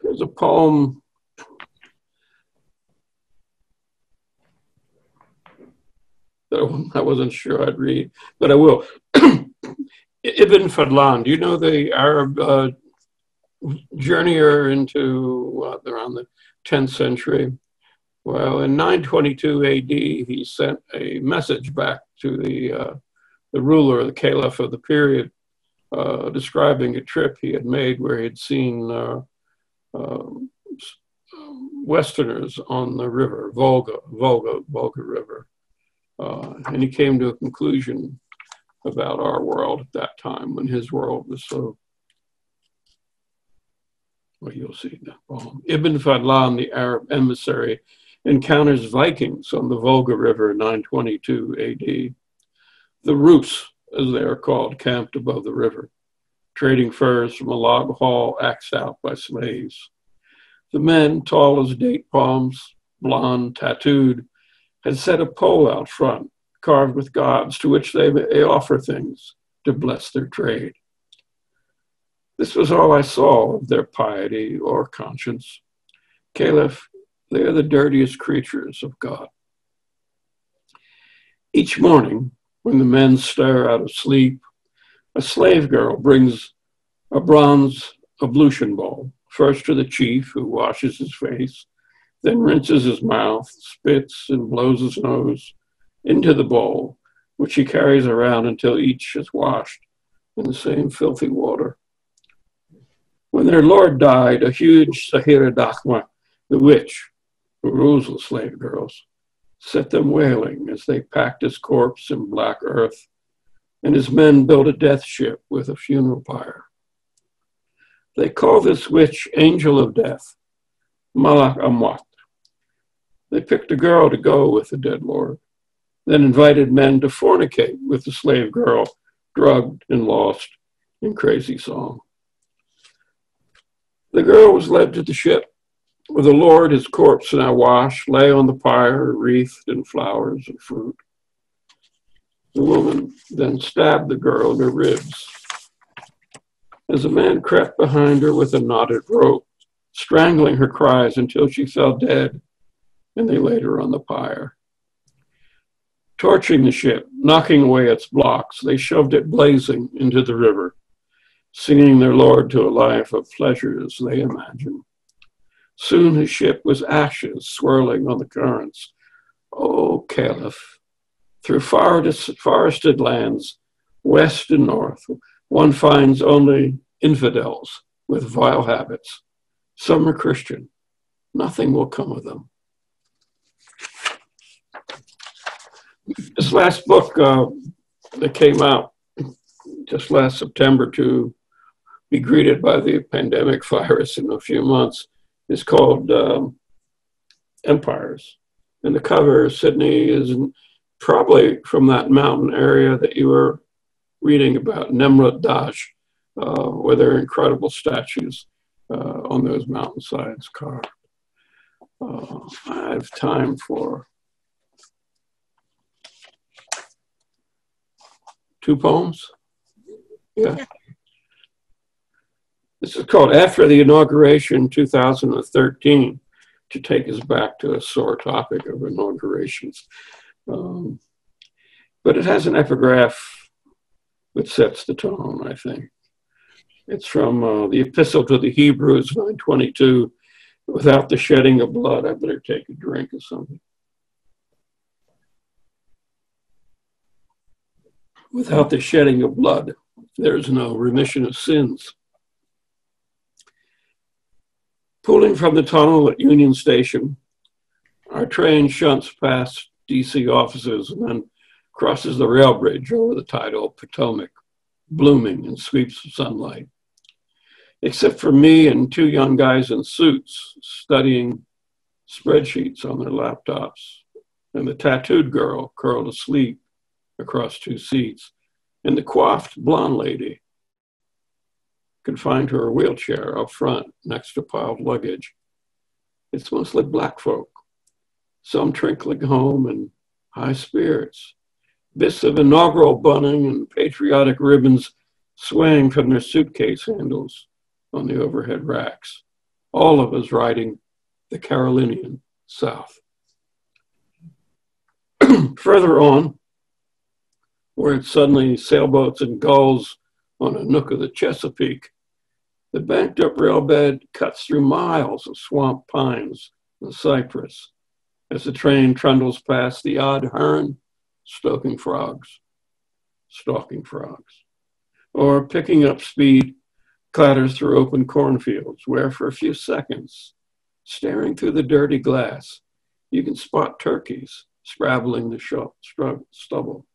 There's a poem that I wasn't sure I'd read, but I will. Ibn Fadlan, do you know the Arab uh, journeyer into uh, around the 10th century? Well, in 922 AD, he sent a message back to the, uh, the ruler, the caliph of the period, uh, describing a trip he had made where he had seen uh, um, Westerners on the river, Volga, Volga, Volga River. Uh, and he came to a conclusion about our world at that time when his world was so. Well, you'll see that. Ibn Fadlan, the Arab emissary, encounters Vikings on the Volga River in 922 AD. The Rus, as they are called, camped above the river, trading furs from a log haul axed out by slaves. The men, tall as date palms, blond, tattooed, had set a pole out front, carved with gods, to which they may offer things to bless their trade. This was all I saw of their piety or conscience. Caliph, they are the dirtiest creatures of God. Each morning, when the men stir out of sleep, a slave girl brings a bronze ablution bowl, first to the chief, who washes his face, then rinses his mouth, spits, and blows his nose into the bowl, which he carries around until each is washed in the same filthy water. When their lord died, a huge Sahira Dakhma, the witch who rules the slave girls, set them wailing as they packed his corpse in black earth, and his men built a death ship with a funeral pyre. They call this witch Angel of Death, Malak Amwat, they picked a girl to go with the dead lord, then invited men to fornicate with the slave girl, drugged and lost in crazy song. The girl was led to the ship, where the Lord, his corpse now washed, lay on the pyre, wreathed in flowers and fruit. The woman then stabbed the girl in her ribs. As a man crept behind her with a knotted rope, strangling her cries until she fell dead and they laid her on the pyre. Torching the ship, knocking away its blocks, they shoved it blazing into the river, singing their Lord to a life of pleasures they imagined. Soon his ship was ashes swirling on the currents. O Caliph, through forested lands, west and north, one finds only infidels with vile habits. Some are Christian. Nothing will come of them. This last book uh, that came out just last September to be greeted by the pandemic virus in a few months is called um, Empires. And the cover, Sidney, is probably from that mountain area that you were reading about, Nemrut Dash, uh, where there are incredible statues uh, on those mountainsides carved. Uh, I have time for two poems. Yeah. This is called After the Inauguration 2013 to take us back to a sore topic of inaugurations. Um, but it has an epigraph which sets the tone, I think. It's from uh, the Epistle to the Hebrews 922. Without the shedding of blood, I better take a drink or something. Without the shedding of blood, there's no remission of sins. Pulling from the tunnel at Union Station, our train shunts past DC offices and then crosses the rail bridge over the tidal Potomac, blooming in sweeps of sunlight. Except for me and two young guys in suits studying spreadsheets on their laptops, and the tattooed girl curled asleep across two seats, and the coiffed blonde lady confined to her wheelchair up front next to piled luggage. It's mostly black folk, some trickling home in high spirits, bits of inaugural bunning and patriotic ribbons swaying from their suitcase handles on the overhead racks, all of us riding the Carolinian south. Further on, where it's suddenly sailboats and gulls on a nook of the Chesapeake, the banked up rail bed cuts through miles of swamp pines and cypress as the train trundles past the odd heron stalking frogs, stalking frogs, or picking up speed clatters through open cornfields where for a few seconds, staring through the dirty glass, you can spot turkeys scrabbling the stubble.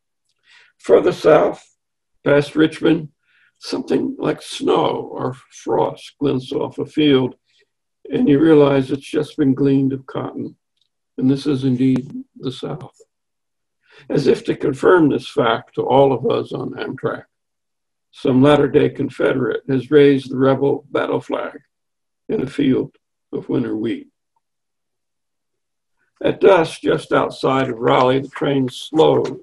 Further south, past Richmond, something like snow or frost glints off a field, and you realize it's just been gleaned of cotton. And this is indeed the South. As if to confirm this fact to all of us on Amtrak, some latter day Confederate has raised the rebel battle flag in a field of winter wheat. At dusk, just outside of Raleigh, the train slows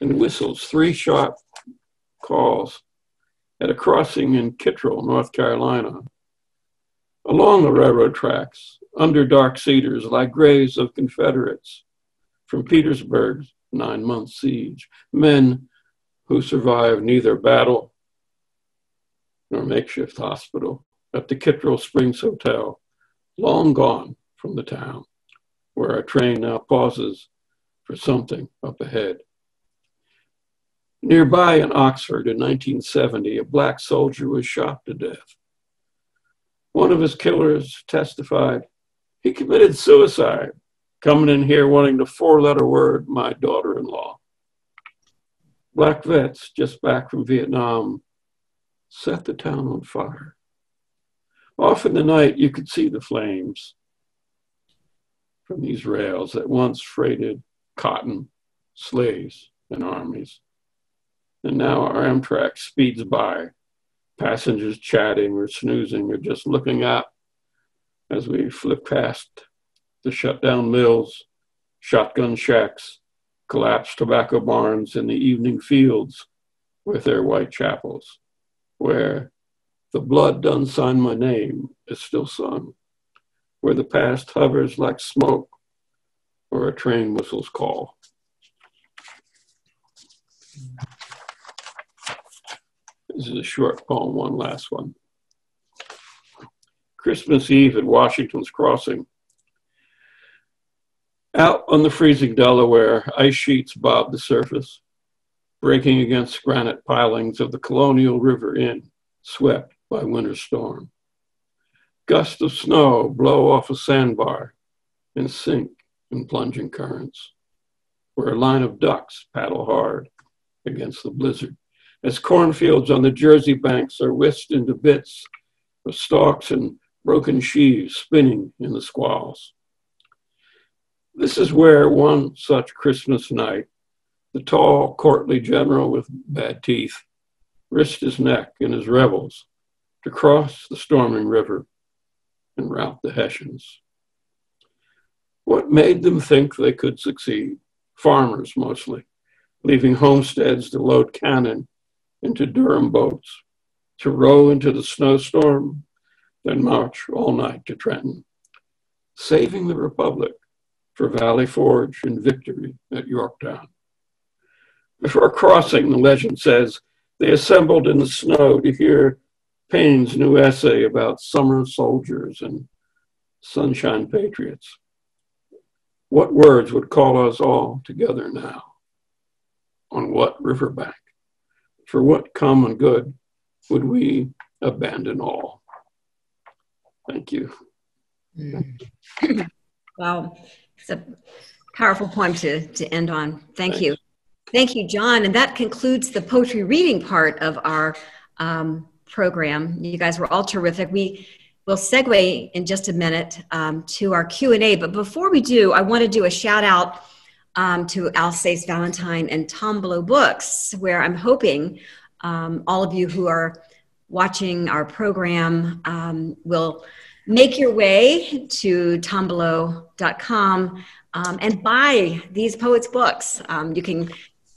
and whistles three sharp calls at a crossing in Kittrell, North Carolina. Along the railroad tracks, under dark cedars, lie graves of Confederates from Petersburg's nine month siege, men who survived neither battle nor makeshift hospital at the Kittrell Springs Hotel, long gone from the town, where our train now pauses for something up ahead. Nearby in Oxford in 1970, a black soldier was shot to death. One of his killers testified he committed suicide, coming in here wanting the four letter word, my daughter in law. Black vets just back from Vietnam set the town on fire. Off in the night, you could see the flames from these rails that once freighted cotton, slaves, and armies. And now our Amtrak speeds by, passengers chatting or snoozing or just looking up as we flip past the shut down mills, shotgun shacks, collapsed tobacco barns, and the evening fields with their white chapels, where the blood done sign my name is still sung, where the past hovers like smoke or a train whistle's call. This is a short poem, one last one. Christmas Eve at Washington's Crossing. Out on the freezing Delaware, ice sheets bob the surface, breaking against granite pilings of the Colonial River Inn, swept by winter storm. Gusts of snow blow off a sandbar and sink in plunging currents, where a line of ducks paddle hard against the blizzard as cornfields on the Jersey banks are whisked into bits of stalks and broken sheaves spinning in the squalls. This is where one such Christmas night, the tall, courtly general with bad teeth risked his neck in his revels to cross the storming river and rout the Hessians. What made them think they could succeed? Farmers mostly, leaving homesteads to load cannon into Durham boats, to row into the snowstorm, then march all night to Trenton, saving the Republic for Valley Forge and victory at Yorktown. Before crossing, the legend says, they assembled in the snow to hear Paine's new essay about summer soldiers and sunshine patriots. What words would call us all together now? On what riverbank? For what common good would we abandon all? Thank you. Wow, it's a powerful poem to, to end on. Thank Thanks. you. Thank you, John. And that concludes the poetry reading part of our um, program. You guys were all terrific. We will segue in just a minute um, to our Q&A. But before we do, I want to do a shout out um, to Alsace Walentine and Tombolo Books, where I'm hoping um, all of you who are watching our program um, will make your way to tombolo.com um, and buy these poets' books. Um, you can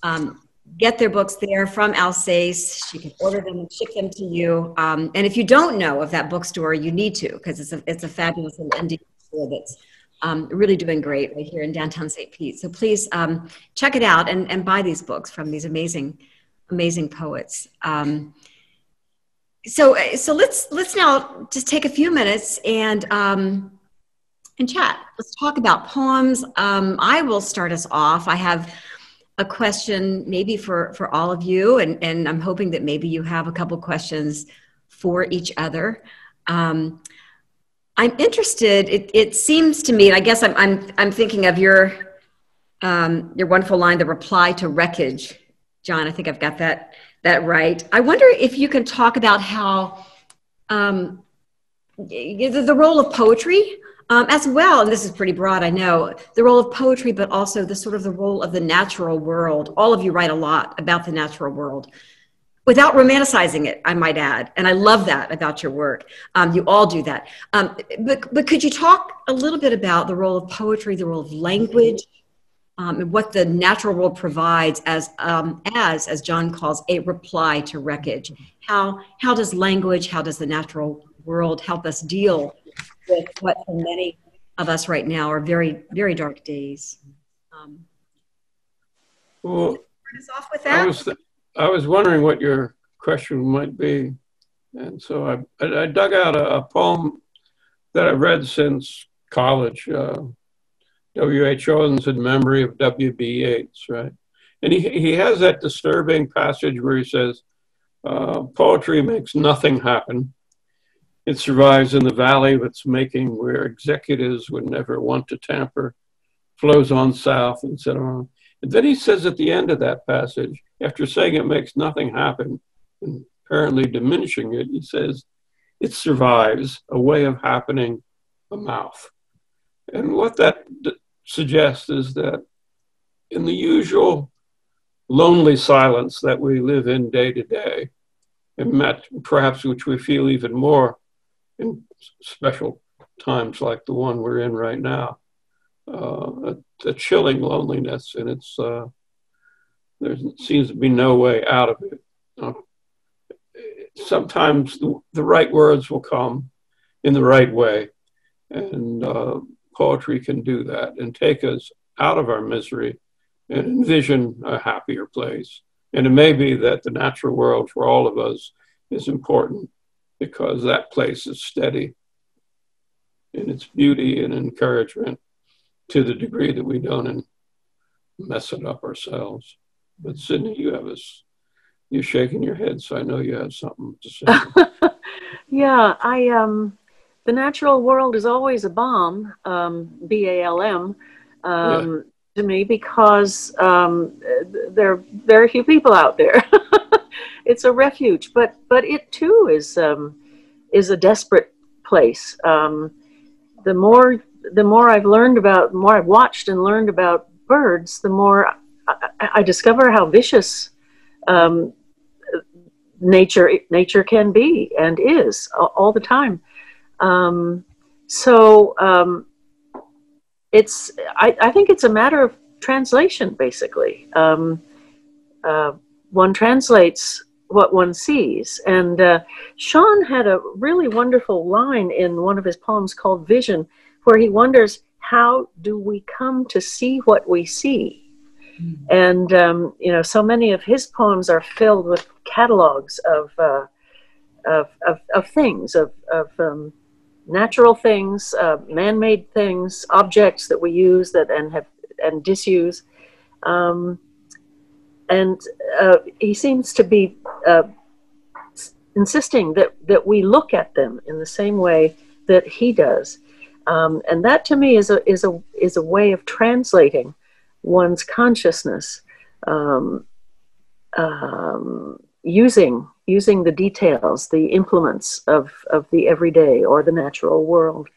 um, get their books there from Alsace. She can order them and ship them to you. Um, and if you don't know of that bookstore, you need to because it's a, it's a fabulous indie store that's um, really doing great right here in downtown St. Pete. So please um, check it out and, and buy these books from these amazing, amazing poets. Um, so so let's let's now just take a few minutes and um, and chat. Let's talk about poems. Um, I will start us off. I have a question maybe for for all of you and and i'm hoping that maybe you have a couple questions for each other um, i'm interested it, it seems to me and i guess i'm i'm, I'm thinking of your um, your wonderful line the reply to wreckage. John i think i've got that that right. I wonder if you can talk about how um, the, role of poetry um, as well, and this is pretty broad, I know, the role of poetry, but also the sort of the role of the natural world. All of you write a lot about the natural world without romanticizing it, I might add. And I love that about your work. Um, you all do that. Um, but, but could you talk a little bit about the role of poetry, the role of language, um, and what the natural world provides as, um, as, as John calls, a reply to wreckage? How, how does language, how does the natural world help us deal with what for many of us right now are very, very dark days. Um, well, off with that. I was, wondering what your question might be. And so I, I, I dug out a, a, poem that I've read since college, uh, W.H. Auden's in memory of W.B. Yeats, right? And he, he has that disturbing passage where he says, uh, poetry makes nothing happen. It survives in the valley of its making where executives would never want to tamper, flows on south and so on. And then he says at the end of that passage, after saying it makes nothing happen, and apparently diminishing it, he says, it survives a way of happening, a mouth. And what that d- suggests is that in the usual lonely silence that we live in day to day, and perhaps which we feel even more in special times like the one we're in right now. Uh, a, a, chilling loneliness, and it's uh, there seems to be no way out of it. Uh, sometimes the, the, right words will come in the right way, and uh, poetry can do that and take us out of our misery and envision a happier place. And it may be that the natural world for all of us is important because that place is steady in its beauty and encouragement to the degree that we don't mess it up ourselves. But Sidney, you have us, you're shaking your head, so I know you have something to say. yeah, I um, the natural world is always a balm, um, B A L M, um, yeah. to me because um, there there are a few people out there. it's a refuge, but but it too is um, is a desperate place. Um, the more the more I've learned about, the more I've watched and learned about birds, the more I, discover how vicious um, nature nature can be and is all the time. Um, so um, it's I, I, think it's a matter of translation, basically. Um, uh, one translates what one sees. And uh, Sean had a really wonderful line in one of his poems called Vision, where he wonders, how do we come to see what we see? And, um, you know, so many of his poems are filled with catalogs of, uh, of, of, of, things, of, of um, natural things, uh, man-made things, objects that we use that and have and disuse. Um, and uh, he seems to be uh, insisting that, that we look at them in the same way that he does. Um, and that to me is a, is, a, is a way of translating one's consciousness um, um, using, using the details, the implements of, of the everyday or the natural world.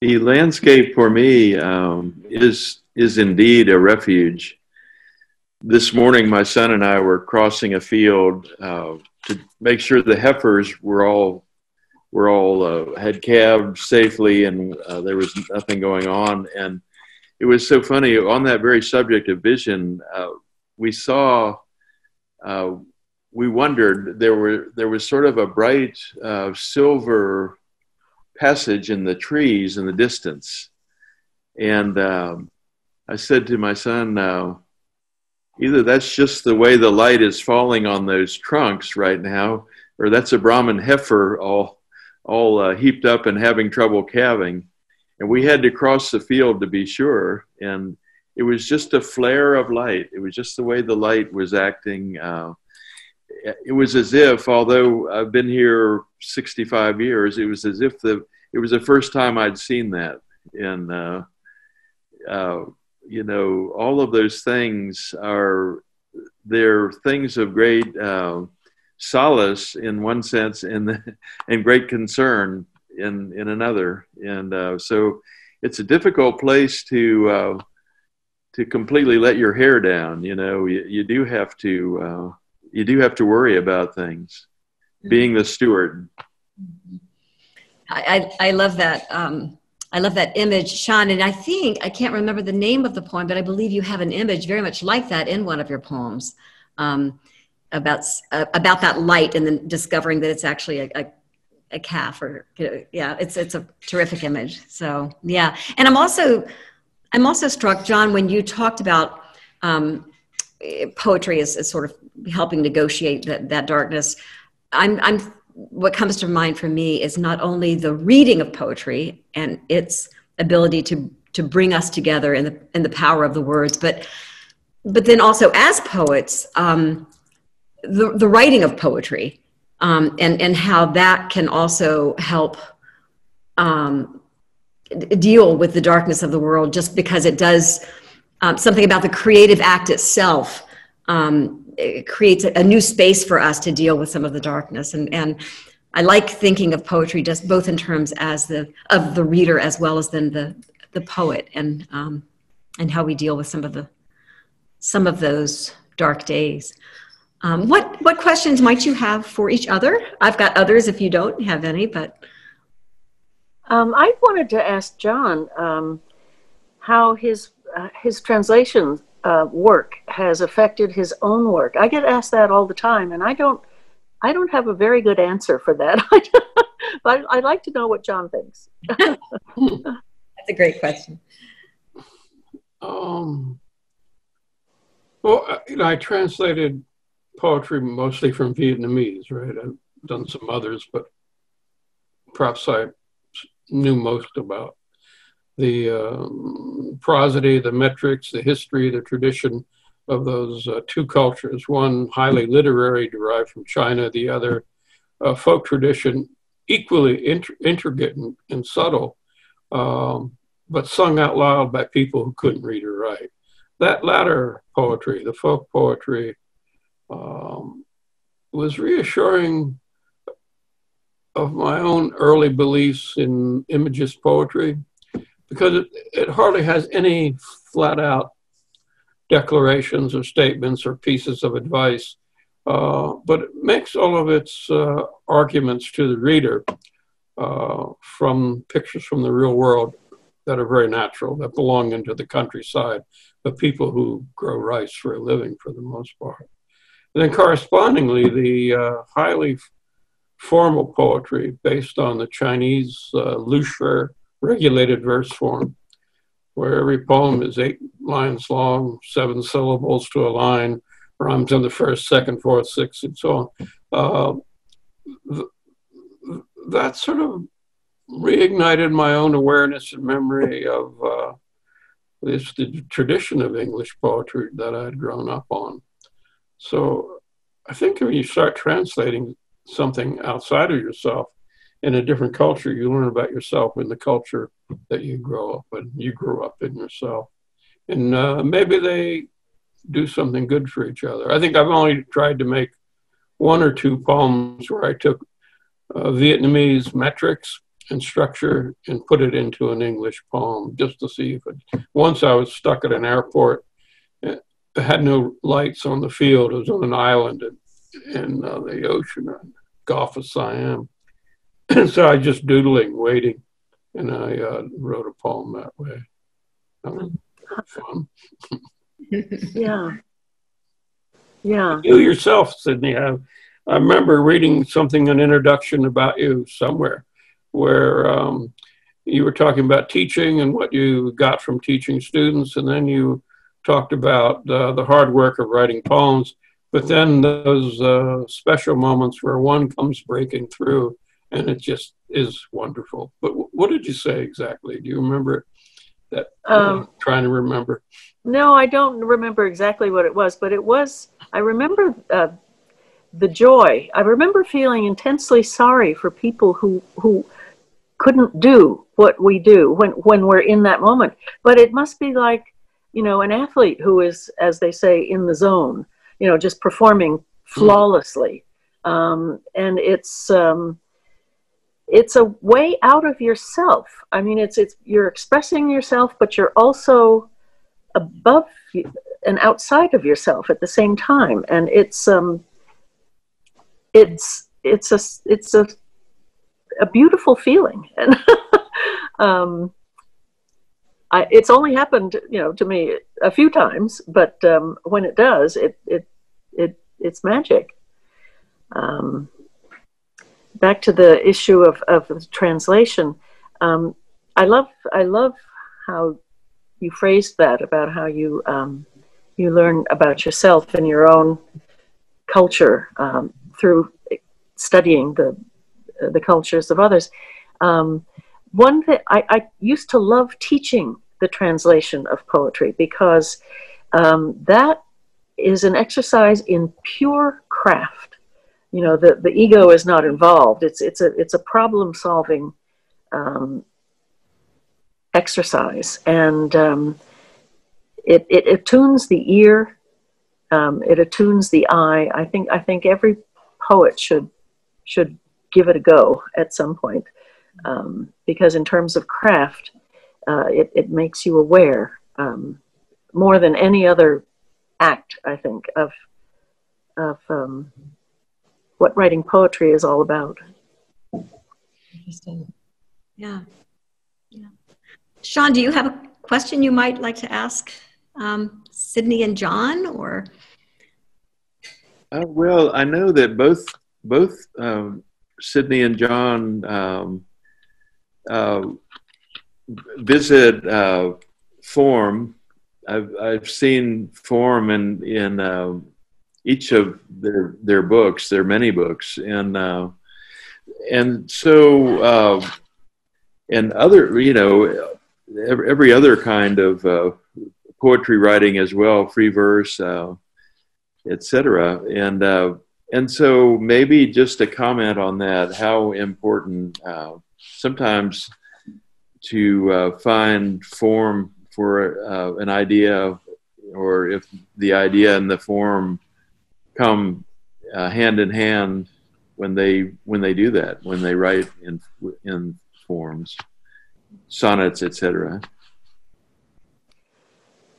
The landscape for me um, is is indeed a refuge. This morning, my son and I were crossing a field uh, to make sure the heifers were all were all uh, had calved safely and uh, there was nothing going on. And it was so funny on that very subject of vision. Uh, we saw, uh, we wondered there were there was sort of a bright uh, silver passage in the trees in the distance, and um, I said to my son, either that's just the way the light is falling on those trunks right now, or that's a Brahman heifer all, all uh, heaped up and having trouble calving. And we had to cross the field to be sure. And it was just a flare of light. It was just the way the light was acting. Uh, it was as if, although I've been here 65 years, it was as if the it was the first time I'd seen that. And uh, uh, you know, all of those things are they're things of great uh, solace in one sense, and and great concern in in another. And uh, so, it's a difficult place to uh, to completely let your hair down. You know, you, you do have to uh, you do have to worry about things. Being the steward. I, I, I love that. Um, I love that image, Sean. And I think, I can't remember the name of the poem, but I believe you have an image very much like that in one of your poems um, about, uh, about that light and then discovering that it's actually a, a, a calf or, yeah, it's, it's a terrific image. So, yeah. And I'm also, I'm also struck, John, when you talked about um, poetry as, as, sort of helping negotiate that, that darkness. I'm, I'm what comes to mind for me is not only the reading of poetry and its ability to to bring us together in the in the power of the words, but but then also as poets, um, the the writing of poetry um, and and how that can also help um, deal with the darkness of the world, just because it does um, something about the creative act itself um, it creates a, a, new space for us to deal with some of the darkness and and I like thinking of poetry just both in terms as the of the reader as well as then the the poet and um, and how we deal with some of the some of those dark days. Um, what what questions might you have for each other? I've got others if you don't have any, but um, I wanted to ask John um, how his uh, his translation uh, work has affected his own work. I get asked that all the time, and I don't, I don't have a very good answer for that. but I'd like to know what John thinks. That's a great question. Um, well, uh, you know, I translated poetry mostly from Vietnamese, right? I've done some others, but perhaps I knew most about the um, prosody, the metrics, the history, the tradition of those uh, two cultures. One highly literary, derived from China, the other uh, folk tradition, equally int- intricate and, and subtle, um, but sung out loud by people who couldn't read or write. that latter poetry, the folk poetry, um, was reassuring of my own early beliefs in imagist poetry because it, it hardly has any flat out declarations or statements or pieces of advice, uh, but it makes all of its uh, arguments to the reader uh, from pictures from the real world that are very natural, that belong into the countryside, the people who grow rice for a living for the most part. And then correspondingly, the uh, highly formal poetry based on the Chinese uh, regulated verse form, where every poem is eight lines long, seven syllables to a line, rhymes in the first, second, fourth, sixth, and so on. Uh, th- that sort of reignited my own awareness and memory of uh, this the tradition of English poetry that I had grown up on. So I think when you start translating something outside of yourself in a different culture, you learn about yourself in the culture that you grow up in. You grew up in yourself, and uh, maybe they do something good for each other. I think I've only tried to make one or two poems where I took uh, Vietnamese metrics and structure and put it into an English poem just to see if it. Once I was stuck at an airport, had no lights on the field. It was on an island in, in uh, the ocean, uh, Gulf of Siam. so I just doodling, waiting, and I uh, wrote a poem that way. That was fun. yeah. Yeah. You yourself, Sidney. I, I remember reading something, an introduction about you somewhere where um, you were talking about teaching and what you got from teaching students, and then you talked about uh, the hard work of writing poems. But then those uh, special moments where one comes breaking through, and it just is wonderful. But w- what did you say exactly? Do you remember that? Um, trying to remember. No, I don't remember exactly what it was, but it was. I remember uh, the joy. I remember feeling intensely sorry for people who who couldn't do what we do when when we're in that moment but it must be like you know an athlete who is as they say in the zone you know just performing flawlessly mm. um, and it's um, it's a way out of yourself i mean it's it's you're expressing yourself but you're also above and outside of yourself at the same time and it's um it's it's a it's a a beautiful feeling. And um, I, it's only happened, you know, to me a few times, but um, when it does, it it it it's magic. Um, back to the issue of of translation, um, I love I love how you phrased that about how you um, you learn about yourself and your own culture um, through studying the the cultures of others. Um, one that I, I, used to love teaching the translation of poetry because um, that is an exercise in pure craft. You know, the, the ego is not involved. It's it's a it's a problem solving um, exercise, and um, it, it attunes the ear, um, it attunes the eye. I think I think every poet should should give it a go at some point. Um, because in terms of craft, uh, it, it makes you aware um, more than any other act, I think, of, of um, what writing poetry is all about. Interesting. Yeah. yeah. Sean, do you have a question you might like to ask um, Sidney and John, or? Uh, well, I know that both both um, Sidney and John um, visit uh, Form. I've, I've seen Form in in uh, each of their their books, their many books, and uh, and so uh, and other you know every, every other kind of uh, poetry writing as well, free verse, etc. And and so maybe just a comment on that, how important uh, sometimes to uh, find form for uh, an idea or if the idea and the form come uh, hand in hand when they when they do that when they write in in forms sonnets etc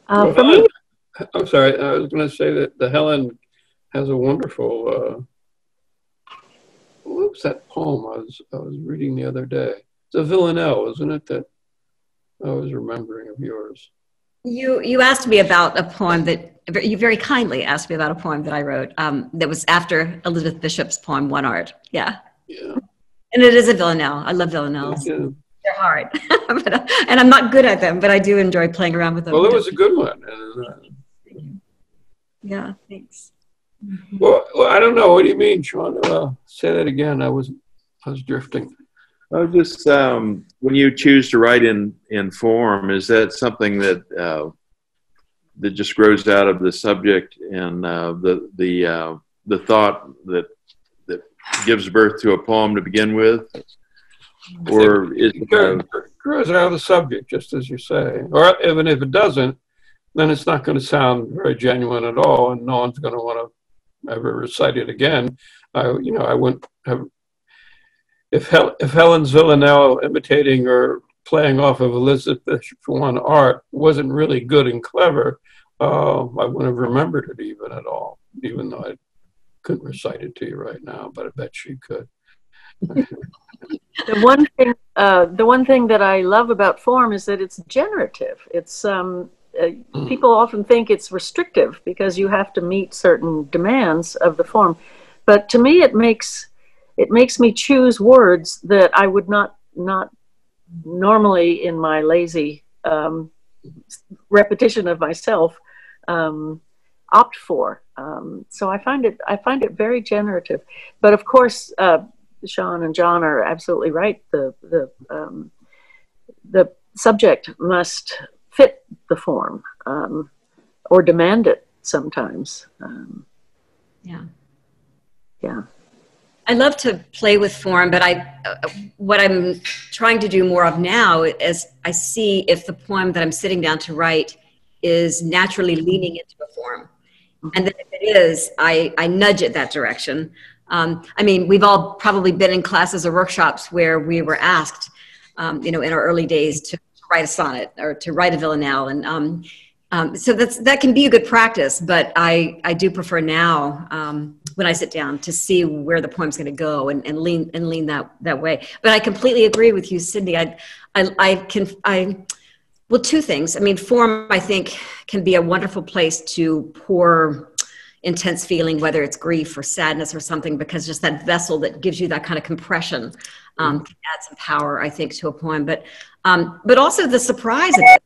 Uh, for me, I'm sorry, I was going to say that the Helen has a wonderful. Was that poem I was I was reading the other day? It's a Villanelle, isn't it? That I was remembering of yours. You you asked me about a poem that you very kindly asked me about a poem that I wrote um, that was after Elizabeth Bishop's poem One Art. Yeah, Yeah. and it is a villanelle. I love villanelles. yeah. They're hard, but, uh, and I'm not good at them, but I do enjoy playing around with them. Well, it was a good one. Uh, yeah, thanks. Well, well, I don't know. What do you mean, Sean? Uh, say that again. I was I was drifting. Oh, just um, when you choose to write in in form, is that something that uh, that just grows out of the subject and uh, the the uh, the thought that that gives birth to a poem to begin with, or is It grows out of the subject, just as you say. Or even if it doesn't, then it's not going to sound very genuine at all, and no one's going to want to ever recite it again. I, you know, I wouldn't have. If Hel- if Helen's Villanelle imitating or playing off of Elizabeth one art wasn't really good and clever, uh, I wouldn't have remembered it even at all, even though I couldn't recite it to you right now, but I bet she could. the one thing, uh, the one thing that I love about form is that it's generative. It's um, uh, people often think it's restrictive because you have to meet certain demands of the form, but to me, it makes it makes me choose words that I would not not normally in my lazy um, repetition of myself um, opt for. Um, so I find it I find it very generative. But of course, uh, Sean and John are absolutely right. The the um, the subject must fit the form um, or demand it sometimes. Um, Yeah. yeah. I love to play with form, but I, uh, what I'm trying to do more of now is I see if the poem that I'm sitting down to write is naturally leaning into a form. And then if it is, I, I nudge it that direction. Um, I mean, we've all probably been in classes or workshops where we were asked, um, you know, in our early days to write a sonnet or to write a villanelle. And um, um, so that's, that can be a good practice, but I, I do prefer now um, when I sit down to see where the poem's going to go and, and lean and lean that that way. But I completely agree with you, Cindy. I, I, I can I well two things. I mean, form I think can be a wonderful place to pour intense feeling, whether it's grief or sadness or something, because just that vessel that gives you that kind of compression um, can add some power, I think, to a poem. But um, but also the surprise of it,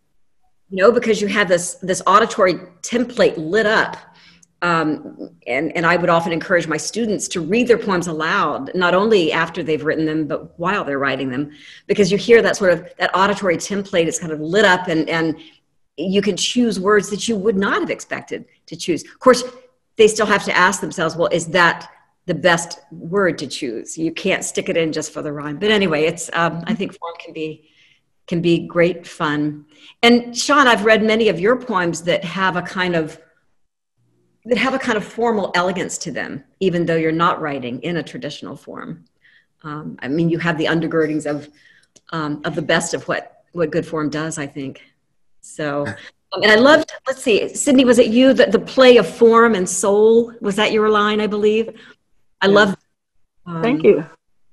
you know, because you have this this auditory template lit up um, and, and I would often encourage my students to read their poems aloud, not only after they've written them, but while they're writing them, because you hear that sort of that auditory template is kind of lit up, and and you can choose words that you would not have expected to choose. Of course, they still have to ask themselves, well, is that the best word to choose? You can't stick it in just for the rhyme. But anyway, it's um, I think form can be can be great fun. And Sean, I've read many of your poems that have a kind of that have a kind of formal elegance to them, even though you're not writing in a traditional form. Um, I mean, you have the undergirdings of um, of the best of what what good form does, I think. So, and I loved. Let's see, Sidney, was it you that the play of form and soul was that your line? I believe. I Yeah. love. Thank you.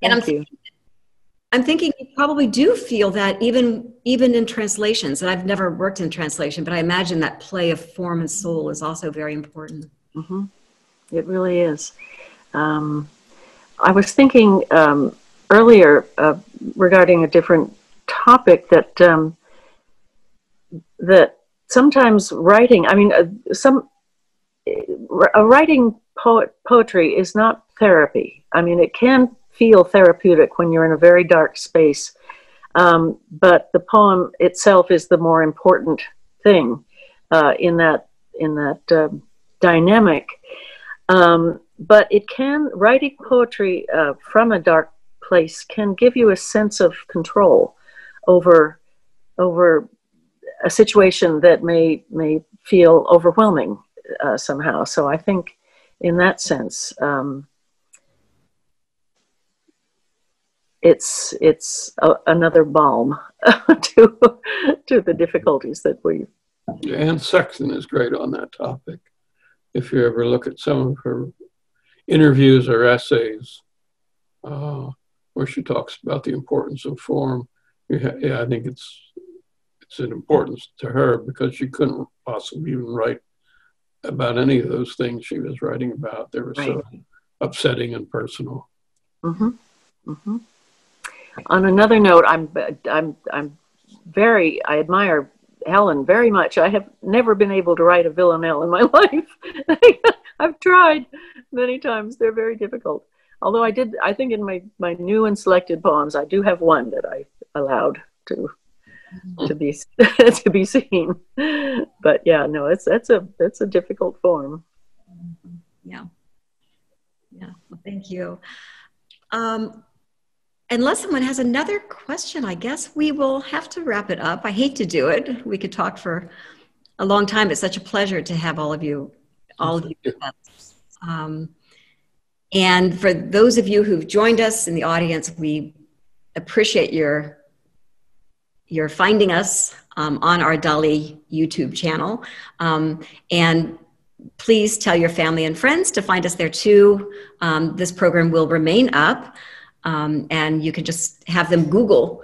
And I'm Thank you. I'm thinking you probably do feel that even even in translations. And I've never worked in translation, but I imagine that play of form and soul is also very important. hmm It really is. Um, I was thinking um, earlier uh, regarding a different topic that um, that sometimes writing. I mean, uh, some uh, writing poet poetry is not therapy. I mean, it can feel therapeutic when you're in a very dark space, um, but the poem itself is the more important thing uh, in that in that. um dynamic. Um, but it can, writing poetry uh, from a dark place can give you a sense of control over, over a situation that may, may feel overwhelming uh, somehow. So I think, in that sense, um, it's it's a, another balm to to the difficulties that we. Anne Sexton is great on that topic. If you ever look at some of her interviews or essays, uh, where she talks about the importance of form, yeah, yeah, I think it's it's an importance to her because she couldn't possibly even write about any of those things she was writing about. They were so upsetting and personal. Mm-hmm. Mm-hmm. On another note, I'm I'm I'm very I admire Helen very much. I have never been able to write a villanelle in my life. I've tried many times. They're very difficult. Although I did, I think in my my new and selected poems, I do have one that I allowed to to be to be seen. But yeah, no, it's that's a that's a difficult form. Yeah. Yeah. Well, thank you. Um, unless someone has another question, I guess we will have to wrap it up. I hate to do it. We could talk for a long time. It's such a pleasure to have all of you, all of you. Um, and for those of you who've joined us in the audience, we appreciate your your finding us um, on our Dalí YouTube channel. Um, and please tell your family and friends to find us there too. Um, this program will remain up, um, and you can just have them Google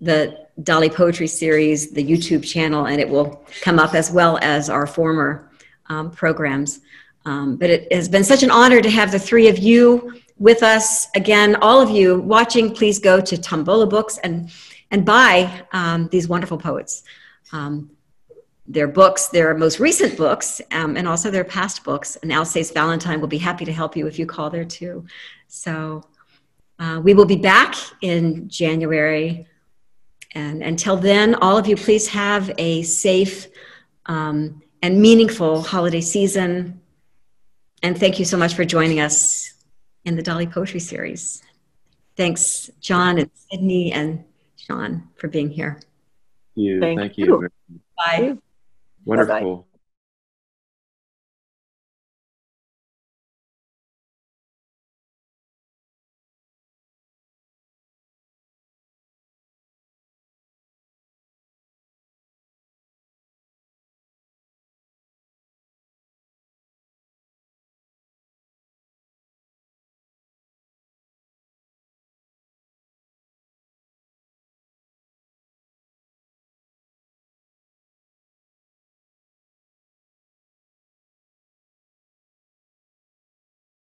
the Dalí Poetry Series, the YouTube channel, and it will come up as well as our former um, programs. Um, but it has been such an honor to have the three of you with us. Again, all of you watching, please go to Tombolo Books and, and buy um, these wonderful poets. Um, their books, their most recent books, um, and also their past books. And Alsace Walentine will be happy to help you if you call there too. So uh, we will be back in January. And until then, all of you, please have a safe um, and meaningful holiday season. And thank you so much for joining us in the Dalí Poetry Series. Thanks, John and Sydney and Sean, for being here. You, Thank thank you. you. Bye. Wonderful.